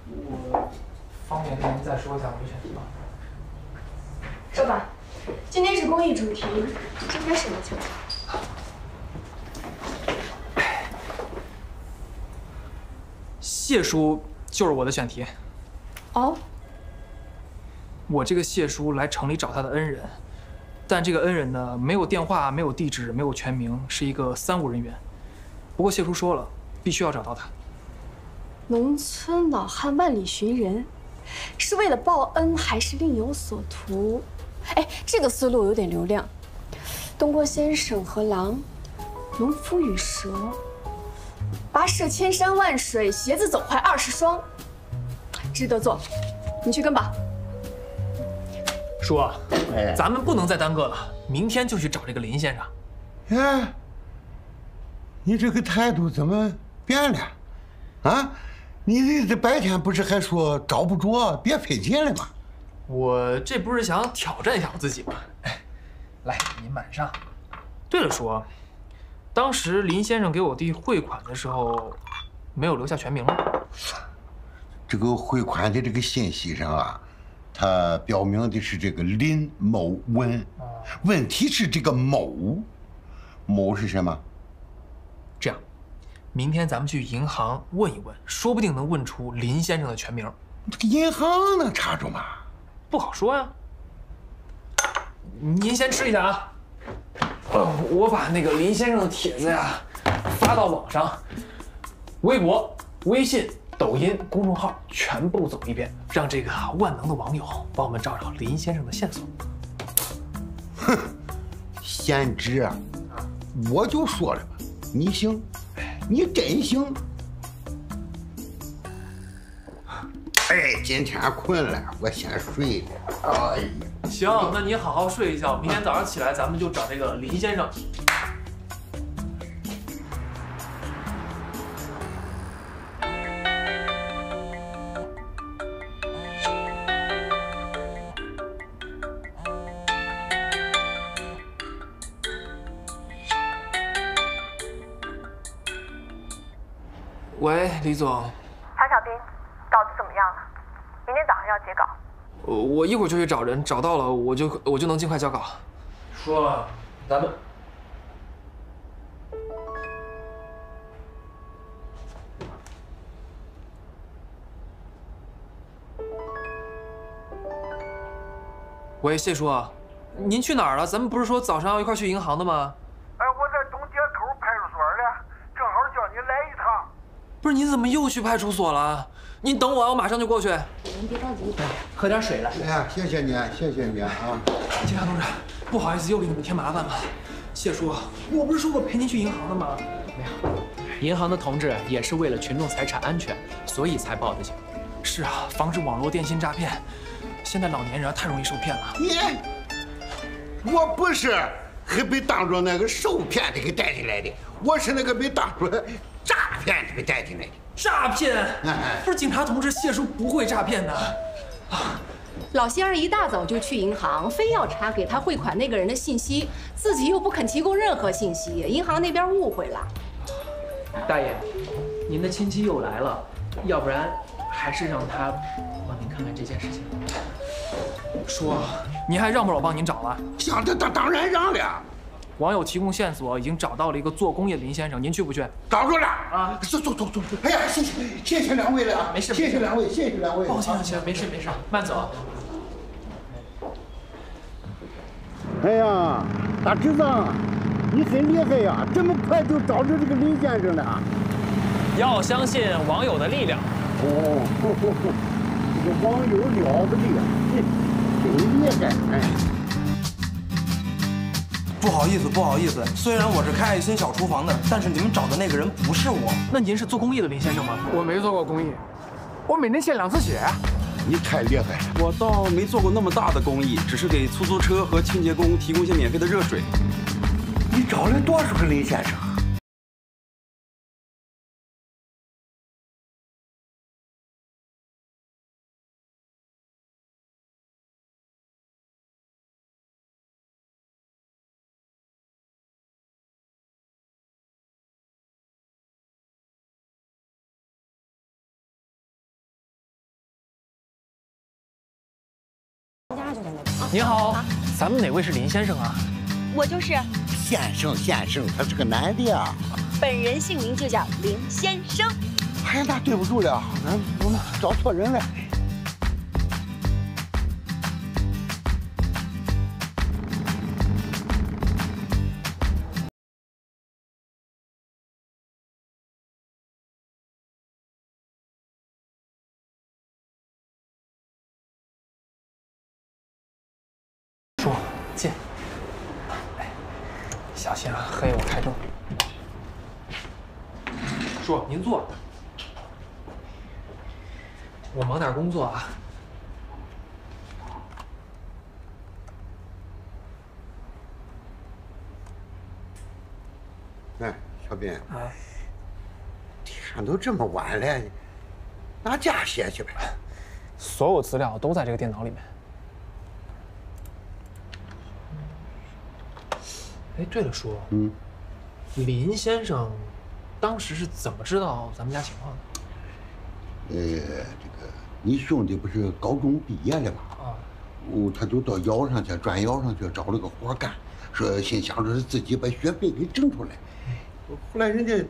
我方便跟您再说一下我的选题吗？说吧，今天是公益主题，应该什么情况？谢叔就是我的选题。哦。我这个谢叔来城里找他的恩人，但这个恩人呢，没有电话，没有地址，没有全名，是一个三无人员。不过谢叔说了。必须要找到他。农村老汉万里寻人，是为了报恩还是另有所图？哎，这个思路有点流量。东郭先生和狼，农夫与蛇，跋涉千山万水，鞋子走坏二十双，值得做。你去跟吧。叔，咱们不能再耽搁了，明天就去找这个林先生。哎，你这个态度怎么变了？啊，你这白天不是还说找不着，别费劲了吗？我这不是想挑战一下我自己吗？哎，来，您满上。对了，叔，当时林先生给我弟汇款的时候，没有留下全名吗？这个汇款的这个信息上啊，它标明的是这个林某文，问题是这个某，某是什么？明天咱们去银行问一问，说不定能问出林先生的全名。这个银行能查着吗？不好说呀。您先吃一下啊。呃，我把那个林先生的帖子呀发到网上，微博、微信。抖音公众号全部走一遍，让这个万能的网友帮我们找找林先生的线索。哼，贤侄啊，我就说了吧，你行，你真行。哎，今天困了，我先睡了。哎呀，行，那你好好睡一觉，明天早上起来咱们就找这个林先生。喂，李总。韩小兵，稿子怎么样了？明天早上要截稿。我我一会儿就去找人，找到了我就我就能尽快交稿。说了，咱们。喂，谢叔，您去哪儿了？咱们不是说早上要一块去银行的吗？哎，我在东街口派出所呢，正好叫你来一趟。不是，您怎么又去派出所了？你等我，我马上就过去。您别着急，喝点水来。哎呀，谢谢你，谢谢你啊！警察同志，不好意思，又给你们添麻烦了。谢叔，我不是说过陪您去银行的吗？没有，银行的同志也是为了群众财产安全，所以才报的警。是啊，防止网络电信诈骗。现在老年人太容易受骗了。你，我不是还被当着那个受骗的给带进来的，我是那个被当着诈骗子给带进来的。诈骗？不是警察同志，谢叔不会诈骗的。啊老仙儿一大早就去银行，非要查给他汇款那个人的信息，自己又不肯提供任何信息，银行那边误会了。大爷，您的亲戚又来了，要不然还是让他帮您看看这件事情。叔，您还让不让我帮您找了？想的当当然让了。网友提供线索，已经找到了一个做工业的林先生，您去不去？找着了啊！走走走走。哎呀，谢谢谢谢两位了啊！没事，谢谢两位，谢谢两位。抱歉抱歉，没事没事，慢走。哎呀，大侄子，你很厉害呀，这么快就找着这个林先生了。要相信网友的力量。哦，这个网友了不得，真厉害！哎。不好意思，不好意思。虽然我是开爱心小厨房的，但是你们找的那个人不是我。那您是做公益的林先生吗？我没做过公益，我每年献两次血。你太厉害了！我倒没做过那么大的公益，只是给出租车和清洁工提供一些免费的热水。你找了多少个林先生？您好，咱们哪位是林先生啊？我就是。先生，先生，他是个男的呀。本人姓名就叫林先生。哎呀，那对不住了，咱我们找错人了。作啊。哎，小斌，啊，天都这么晚了，拿家歇去呗。所有资料都在这个电脑里面。哎，对了，叔，嗯，林先生当时是怎么知道咱们家情况的？呃，这个你兄弟不是高中毕业了吗？啊，哦，他就到窑上去砖窑上去找了个活干，说心想着是自己把学费给挣出来。后来人家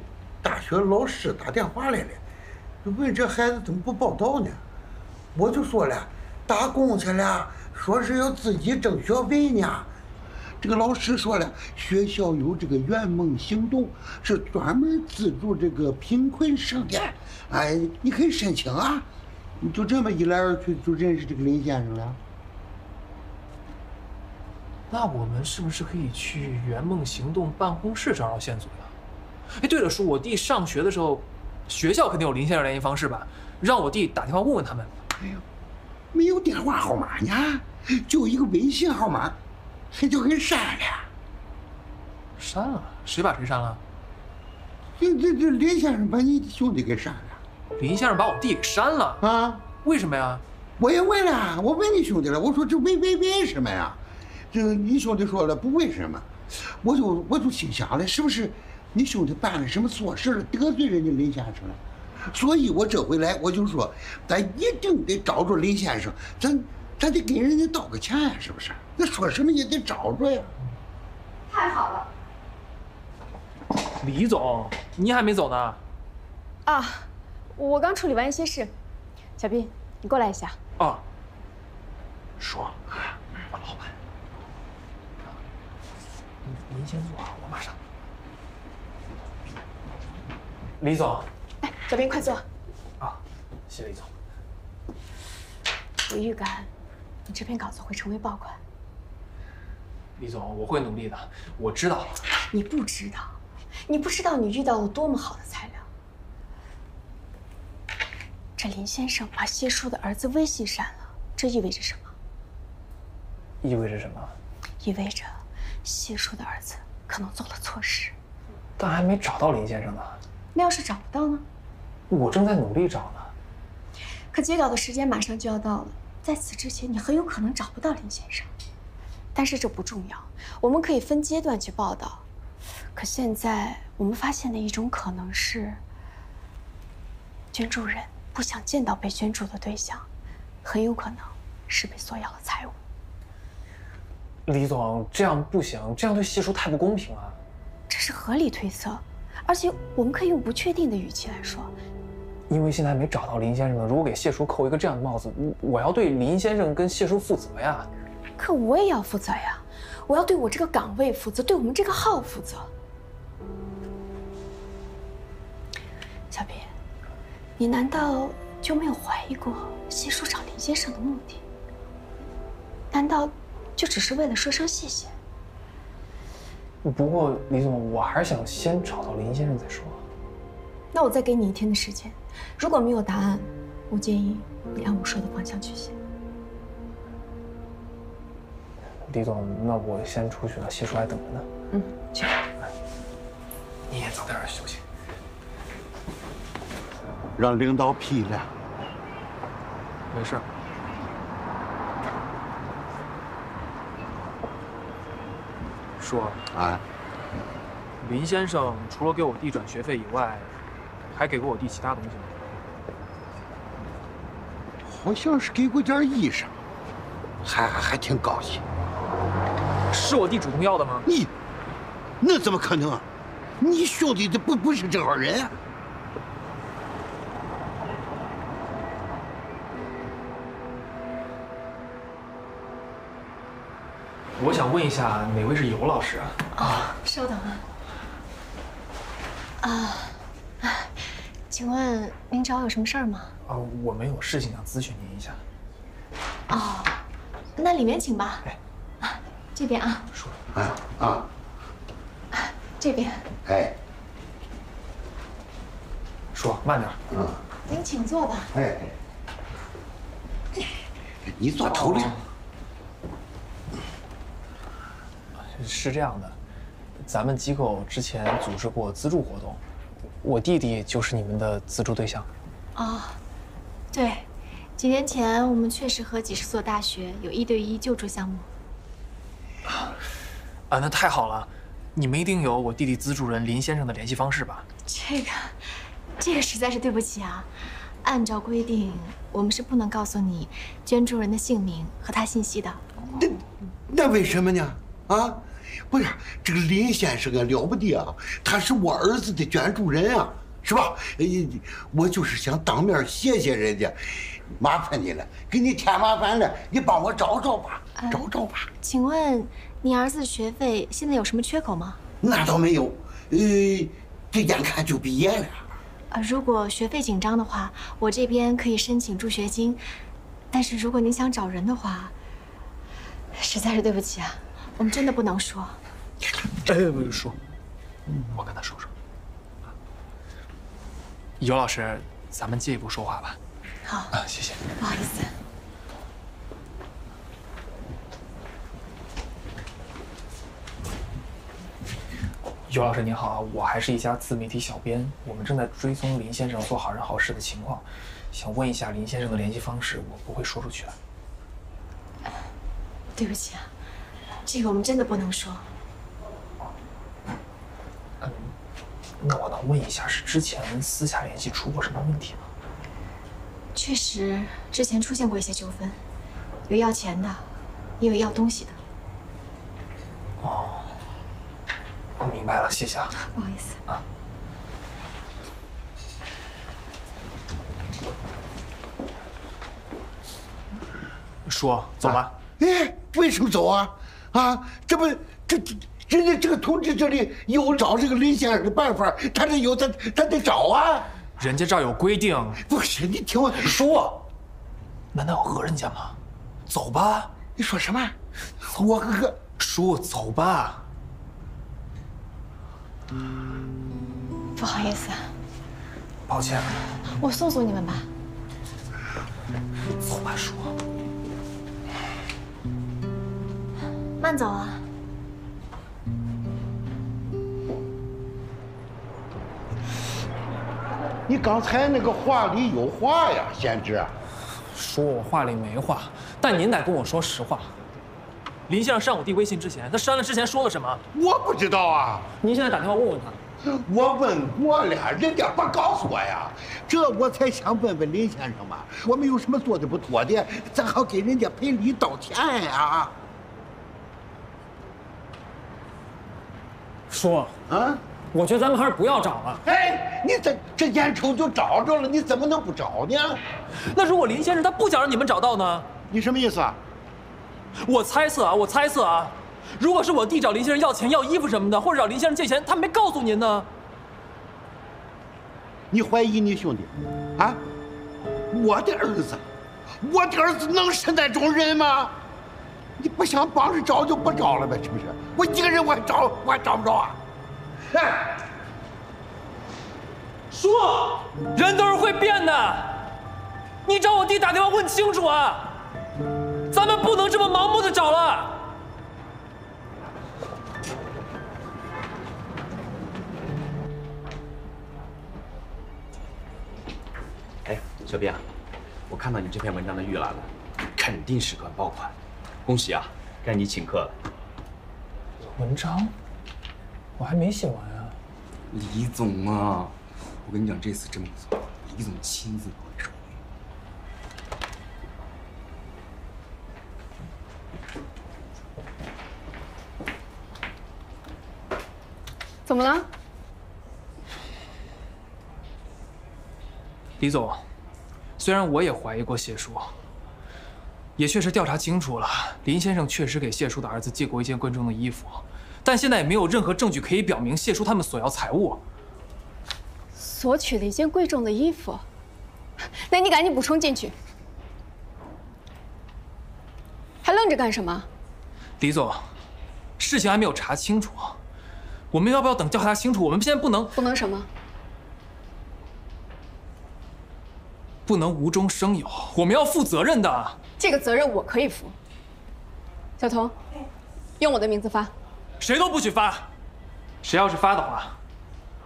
大学老师打电话来了，问这孩子怎么不报到呢？我就说了，打工去了，说是要自己挣学费呢。这个老师说了，学校有这个圆梦行动，是专门资助这个贫困生的。哎，你可以申请啊。就这么一来二去，就认识这个林先生了。那我们是不是可以去圆梦行动办公室找找线索呀？哎，对了，叔，我弟上学的时候，学校肯定有林先生联系方式吧？让我弟打电话问问他们。哎呦，没有电话号码呢，就一个微信号码，还就给删了。删了？谁把谁删了？这这这林先生把你兄弟给删了。林先生把我弟给删了啊？为什么呀？我也问了，我问你兄弟了，我说这为为为什么呀？这你兄弟说了不为什么，我就我就心想了，是不是你兄弟办了什么错事了，得罪人家林先生了？所以我这回来我就说，咱一定得找着林先生，咱咱得给人家道个歉呀，是不是？那说什么也得找着呀。太好了李总，你还没走呢？啊！我刚处理完一些事，小斌，你过来一下。啊。说，我老板。您您先坐啊，我马上。李总。哎，小斌，快坐。啊，谢李总。我预感，你这篇稿子会成为爆款。李总，我会努力的。我知道。你不知道，你不知道你遇到了多么好的材料。这林先生把谢叔的儿子微信删了，这意味着什么？意味着什么？意味着谢叔的儿子可能做了错事。但还没找到林先生呢。那要是找不到呢？我正在努力找呢。可截稿的时间马上就要到了，在此之前你很有可能找不到林先生。但是这不重要，我们可以分阶段去报道。可现在我们发现的一种可能是，捐助人不想见到被捐助的对象，很有可能是被索要了财物。李总，这样不行，这样对谢叔太不公平了。这是合理推测，而且我们可以用不确定的语气来说。因为现在没找到林先生呢，如果给谢叔扣一个这样的帽子，我要对林先生跟谢叔负责呀。可我也要负责呀，我要对我这个岗位负责，对我们这个号负责。你难道就没有怀疑过谢叔找林先生的目的？难道就只是为了说声谢谢？不过李总，我还是想先找到林先生再说。那我再给你一天的时间，如果没有答案，我建议你按我说的方向去写。李总，那我先出去了，谢叔还等着呢。嗯，去。你也早点休息。让领导批了。没事。叔，哎，林先生除了给我弟转学费以外，还给过我弟其他东西吗？好像是给过件衣裳，还还挺高兴。是我弟主动要的吗？你，那怎么可能？你兄弟这不不是这号人啊！我想问一下，哪位是尤老师啊？啊，稍等啊。啊，请问您找我有什么事儿吗？啊，我们有事情想咨询您一下。哦，那里面请吧。哎，啊，这边啊。说。啊啊。这边。哎。叔，慢点。嗯，您请坐吧。哎，你坐头里。是这样的，咱们机构之前组织过资助活动，我弟弟就是你们的资助对象。哦，对，几年前我们确实和几十所大学有一对一救助项目。啊，那太好了，你们一定有我弟弟资助人林先生的联系方式吧？这个，这个实在是对不起啊。按照规定，我们是不能告诉你捐助人的姓名和他信息的。那那为什么呢？啊，不是这个林先生啊，了不得啊，他是我儿子的捐助人啊，是吧？哎，我就是想当面谢谢人家，麻烦你了，给你添麻烦了，你帮我找找吧，找找吧。请问你儿子学费现在有什么缺口吗？那倒没有，呃，这眼看就毕业了。呃，如果学费紧张的话，我这边可以申请助学金。但是如果您想找人的话，实在是对不起啊，我们真的不能说。哎，不是说，我跟他说说。尤老师，咱们借一步说话吧。好啊，谢谢。不好意思。尤老师您好，我还是一家自媒体小编，我们正在追踪林先生做好人好事的情况，想问一下林先生的联系方式，我不会说出去的。对不起啊，这个我们真的不能说。嗯，那我能问一下，是之前私下联系出过什么问题吗？确实，之前出现过一些纠纷，有要钱的，也有要东西的。哦，我明白了，谢谢啊。不好意思啊。叔，走吧。哎，为什么走啊？啊，这不，这这，人家这个同志这里有找这个林先生的办法，他得有他他得找啊。人家这儿有规定。不是，你听我说，难道要讹人家吗？走吧。你说什么？我讹叔，走吧。不好意思，抱歉。我送送你们吧。走吧，叔。慢走啊。你刚才那个话里有话呀，贤侄。说我话里没话，但您得跟我说实话。林先生删我弟微信之前，他删了之前说了什么？我不知道啊。您现在打电话问问他。我问过了，人家不告诉我呀。这我才想问问林先生嘛，我们有什么做的不妥的，咱好给人家赔礼道歉呀。叔，啊，我觉得咱们还是不要找了。哎，你这这眼瞅就找着了，你怎么能不找呢？那如果林先生他不想让你们找到呢？你什么意思啊？我猜测啊，我猜测啊，如果是我弟找林先生要钱、要衣服什么的，或者找林先生借钱，他没告诉您呢？你怀疑你兄弟？啊？我的儿子，我的儿子能是那种人吗？你不想帮着找就不找了呗，是不是？我一个人我还找我还找不着啊！哎，叔，人都是会变的，你找我弟打电话问清楚啊！咱们不能这么盲目的找了。哎，小斌啊，我看到你这篇文章的预览了，肯定是个爆款，恭喜啊，该你请客了。文章，我还没写完啊。李总啊，我跟你讲，这次真不错，李总亲自帮你手绘。怎么了？李总，虽然我也怀疑过谢叔，也确实调查清楚了，林先生确实给谢叔的儿子借过一件贵重的衣服，但现在也没有任何证据可以表明谢叔他们索要财物。索取了一件贵重的衣服，那你赶紧补充进去。还愣着干什么？李总，事情还没有查清楚，我们要不要等调查清楚？我们现在不能不能什么？不能无中生有，我们要负责任的。这个责任我可以负。小童，用我的名字发。谁都不许发，谁要是发的话，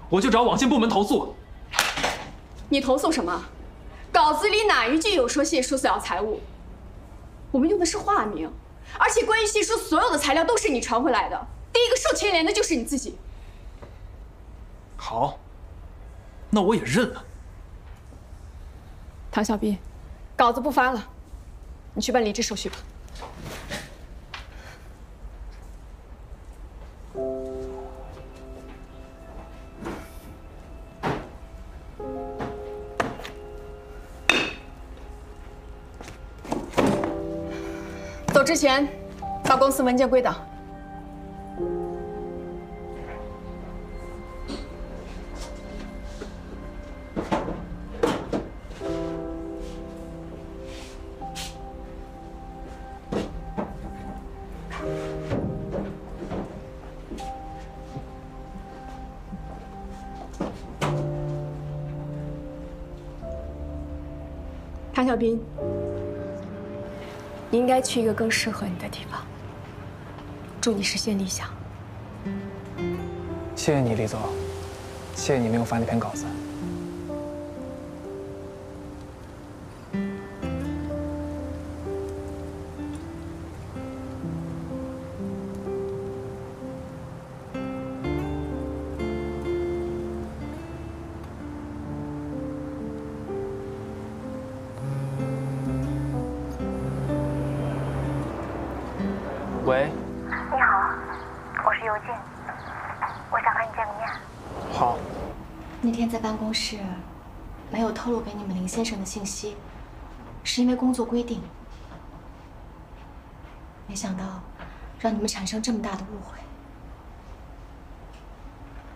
我就找网信部门投诉。你投诉什么？稿子里哪一句有说谢叔索要财物？我们用的是化名，而且关于谢叔所有的材料都是你传回来的，第一个受牵连的就是你自己。好，那我也认了。唐小斌，稿子不发了，你去办离职手续吧。走之前，把公司文件归档。小斌，你应该去一个更适合你的地方。祝你实现理想。谢谢你，李总，谢谢你没有发那篇稿子。先生的信息，是因为工作规定。没想到让你们产生这么大的误会。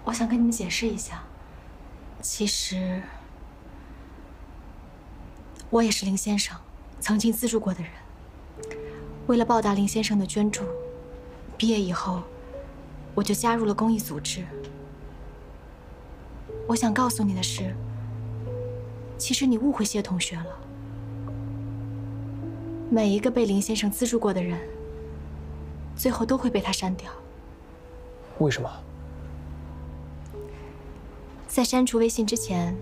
我想跟你们解释一下，其实我也是林先生曾经资助过的人。为了报答林先生的捐助，毕业以后我就加入了公益组织。我想告诉你的是，其实你误会谢同学了。每一个被林先生资助过的人，最后都会被他删掉。为什么？在删除微信之前，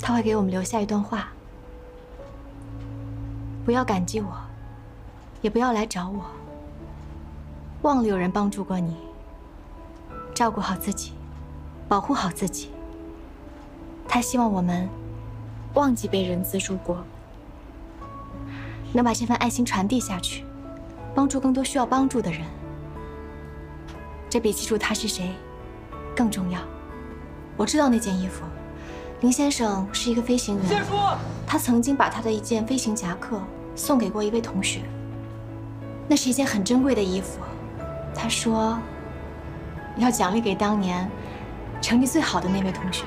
他会给我们留下一段话：不要感激我。也不要来找我。忘了有人帮助过你，照顾好自己，保护好自己。他希望我们忘记被人资助过，能把这份爱心传递下去，帮助更多需要帮助的人。这比记住他是谁更重要。我知道那件衣服，林先生是一个飞行员。他曾经把他的一件飞行夹克送给过一位同学。那是一件很珍贵的衣服，他说要奖励给当年成绩最好的那位同学。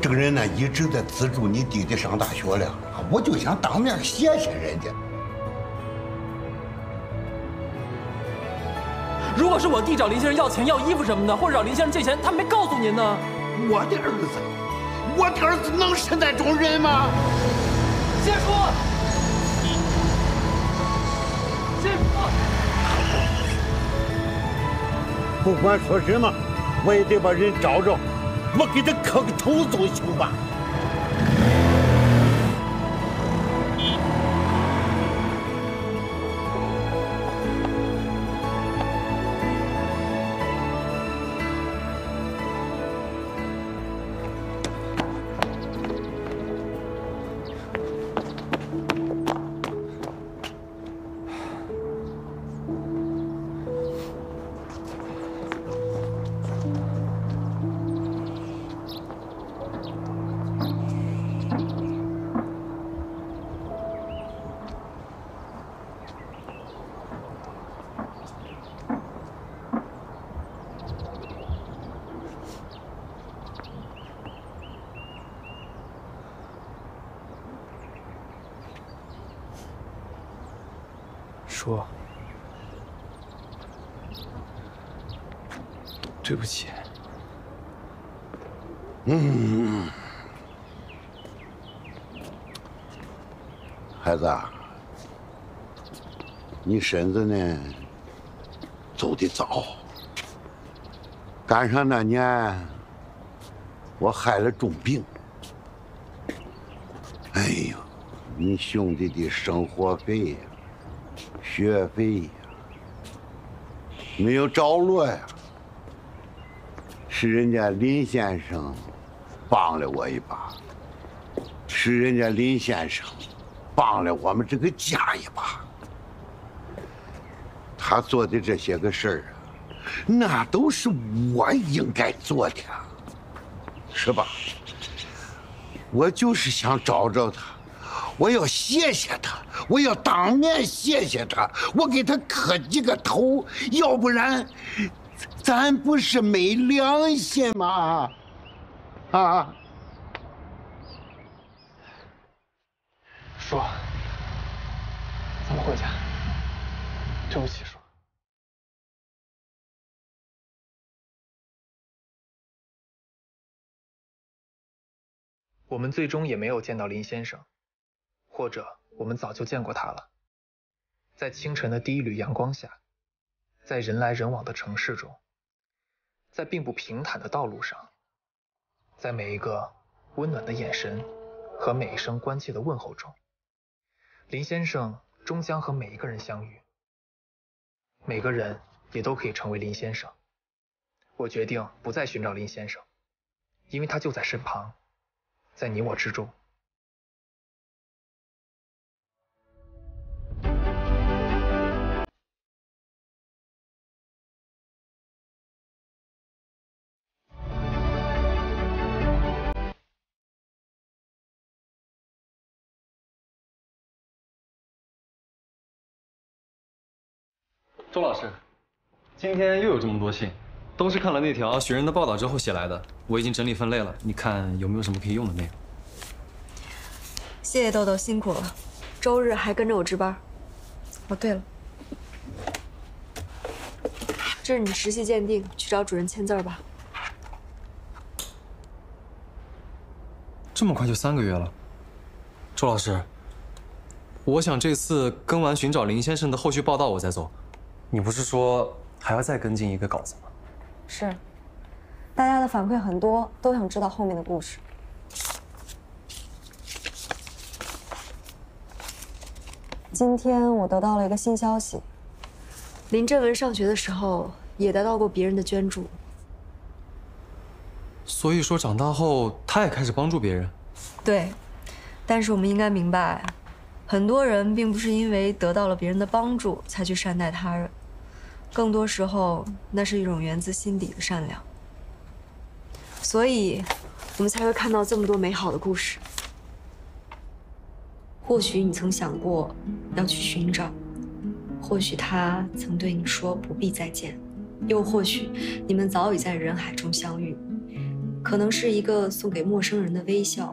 这个人呢一直在资助你弟弟上大学了，我就想当面谢谢人家。如果是我弟找林先生要钱、要衣服什么的，或者找林先生借钱，他没告诉您呢？我的儿子，我的儿子能是那种人吗？谢叔。不管说什么，我也得把人找着，我给他磕个头总行吧。你婶子呢走得早，赶上那年我害了重病，哎呦，你兄弟的生活费呀、学费呀，没有着落呀，是人家林先生帮了我一把，是人家林先生帮了我们这个家一把。他做的这些个事儿啊，那都是我应该做的，是吧？我就是想找找他，我要谢谢他，我要当面谢谢他，我给他磕几个头，要不然，咱不是没良心吗？啊！叔，咱们回家。对不起，我们最终也没有见到林先生，或者我们早就见过他了。在清晨的第一缕阳光下，在人来人往的城市中，在并不平坦的道路上，在每一个温暖的眼神和每一声关切的问候中，林先生终将和每一个人相遇。每个人也都可以成为林先生。我决定不再寻找林先生，因为他就在身旁，在你我之中。周老师，今天又有这么多信，都是看了那条寻人的报道之后写来的。我已经整理分类了，你看有没有什么可以用的内容？谢谢豆豆辛苦了，周日还跟着我值班。哦，对了，这是你实习鉴定，去找主任签字吧。这么快就三个月了，周老师，我想这次跟完寻找林先生的后续报道我再走。你不是说还要再跟进一个稿子吗？是，大家的反馈很多，都想知道后面的故事。今天我得到了一个新消息，林振文上学的时候也得到过别人的捐助，所以说长大后他也开始帮助别人。对，但是我们应该明白，很多人并不是因为得到了别人的帮助才去善待他人。更多时候，那是一种源自心底的善良，所以，我们才会看到这么多美好的故事。或许你曾想过要去寻找，或许他曾对你说不必再见，又或许你们早已在人海中相遇，可能是一个送给陌生人的微笑。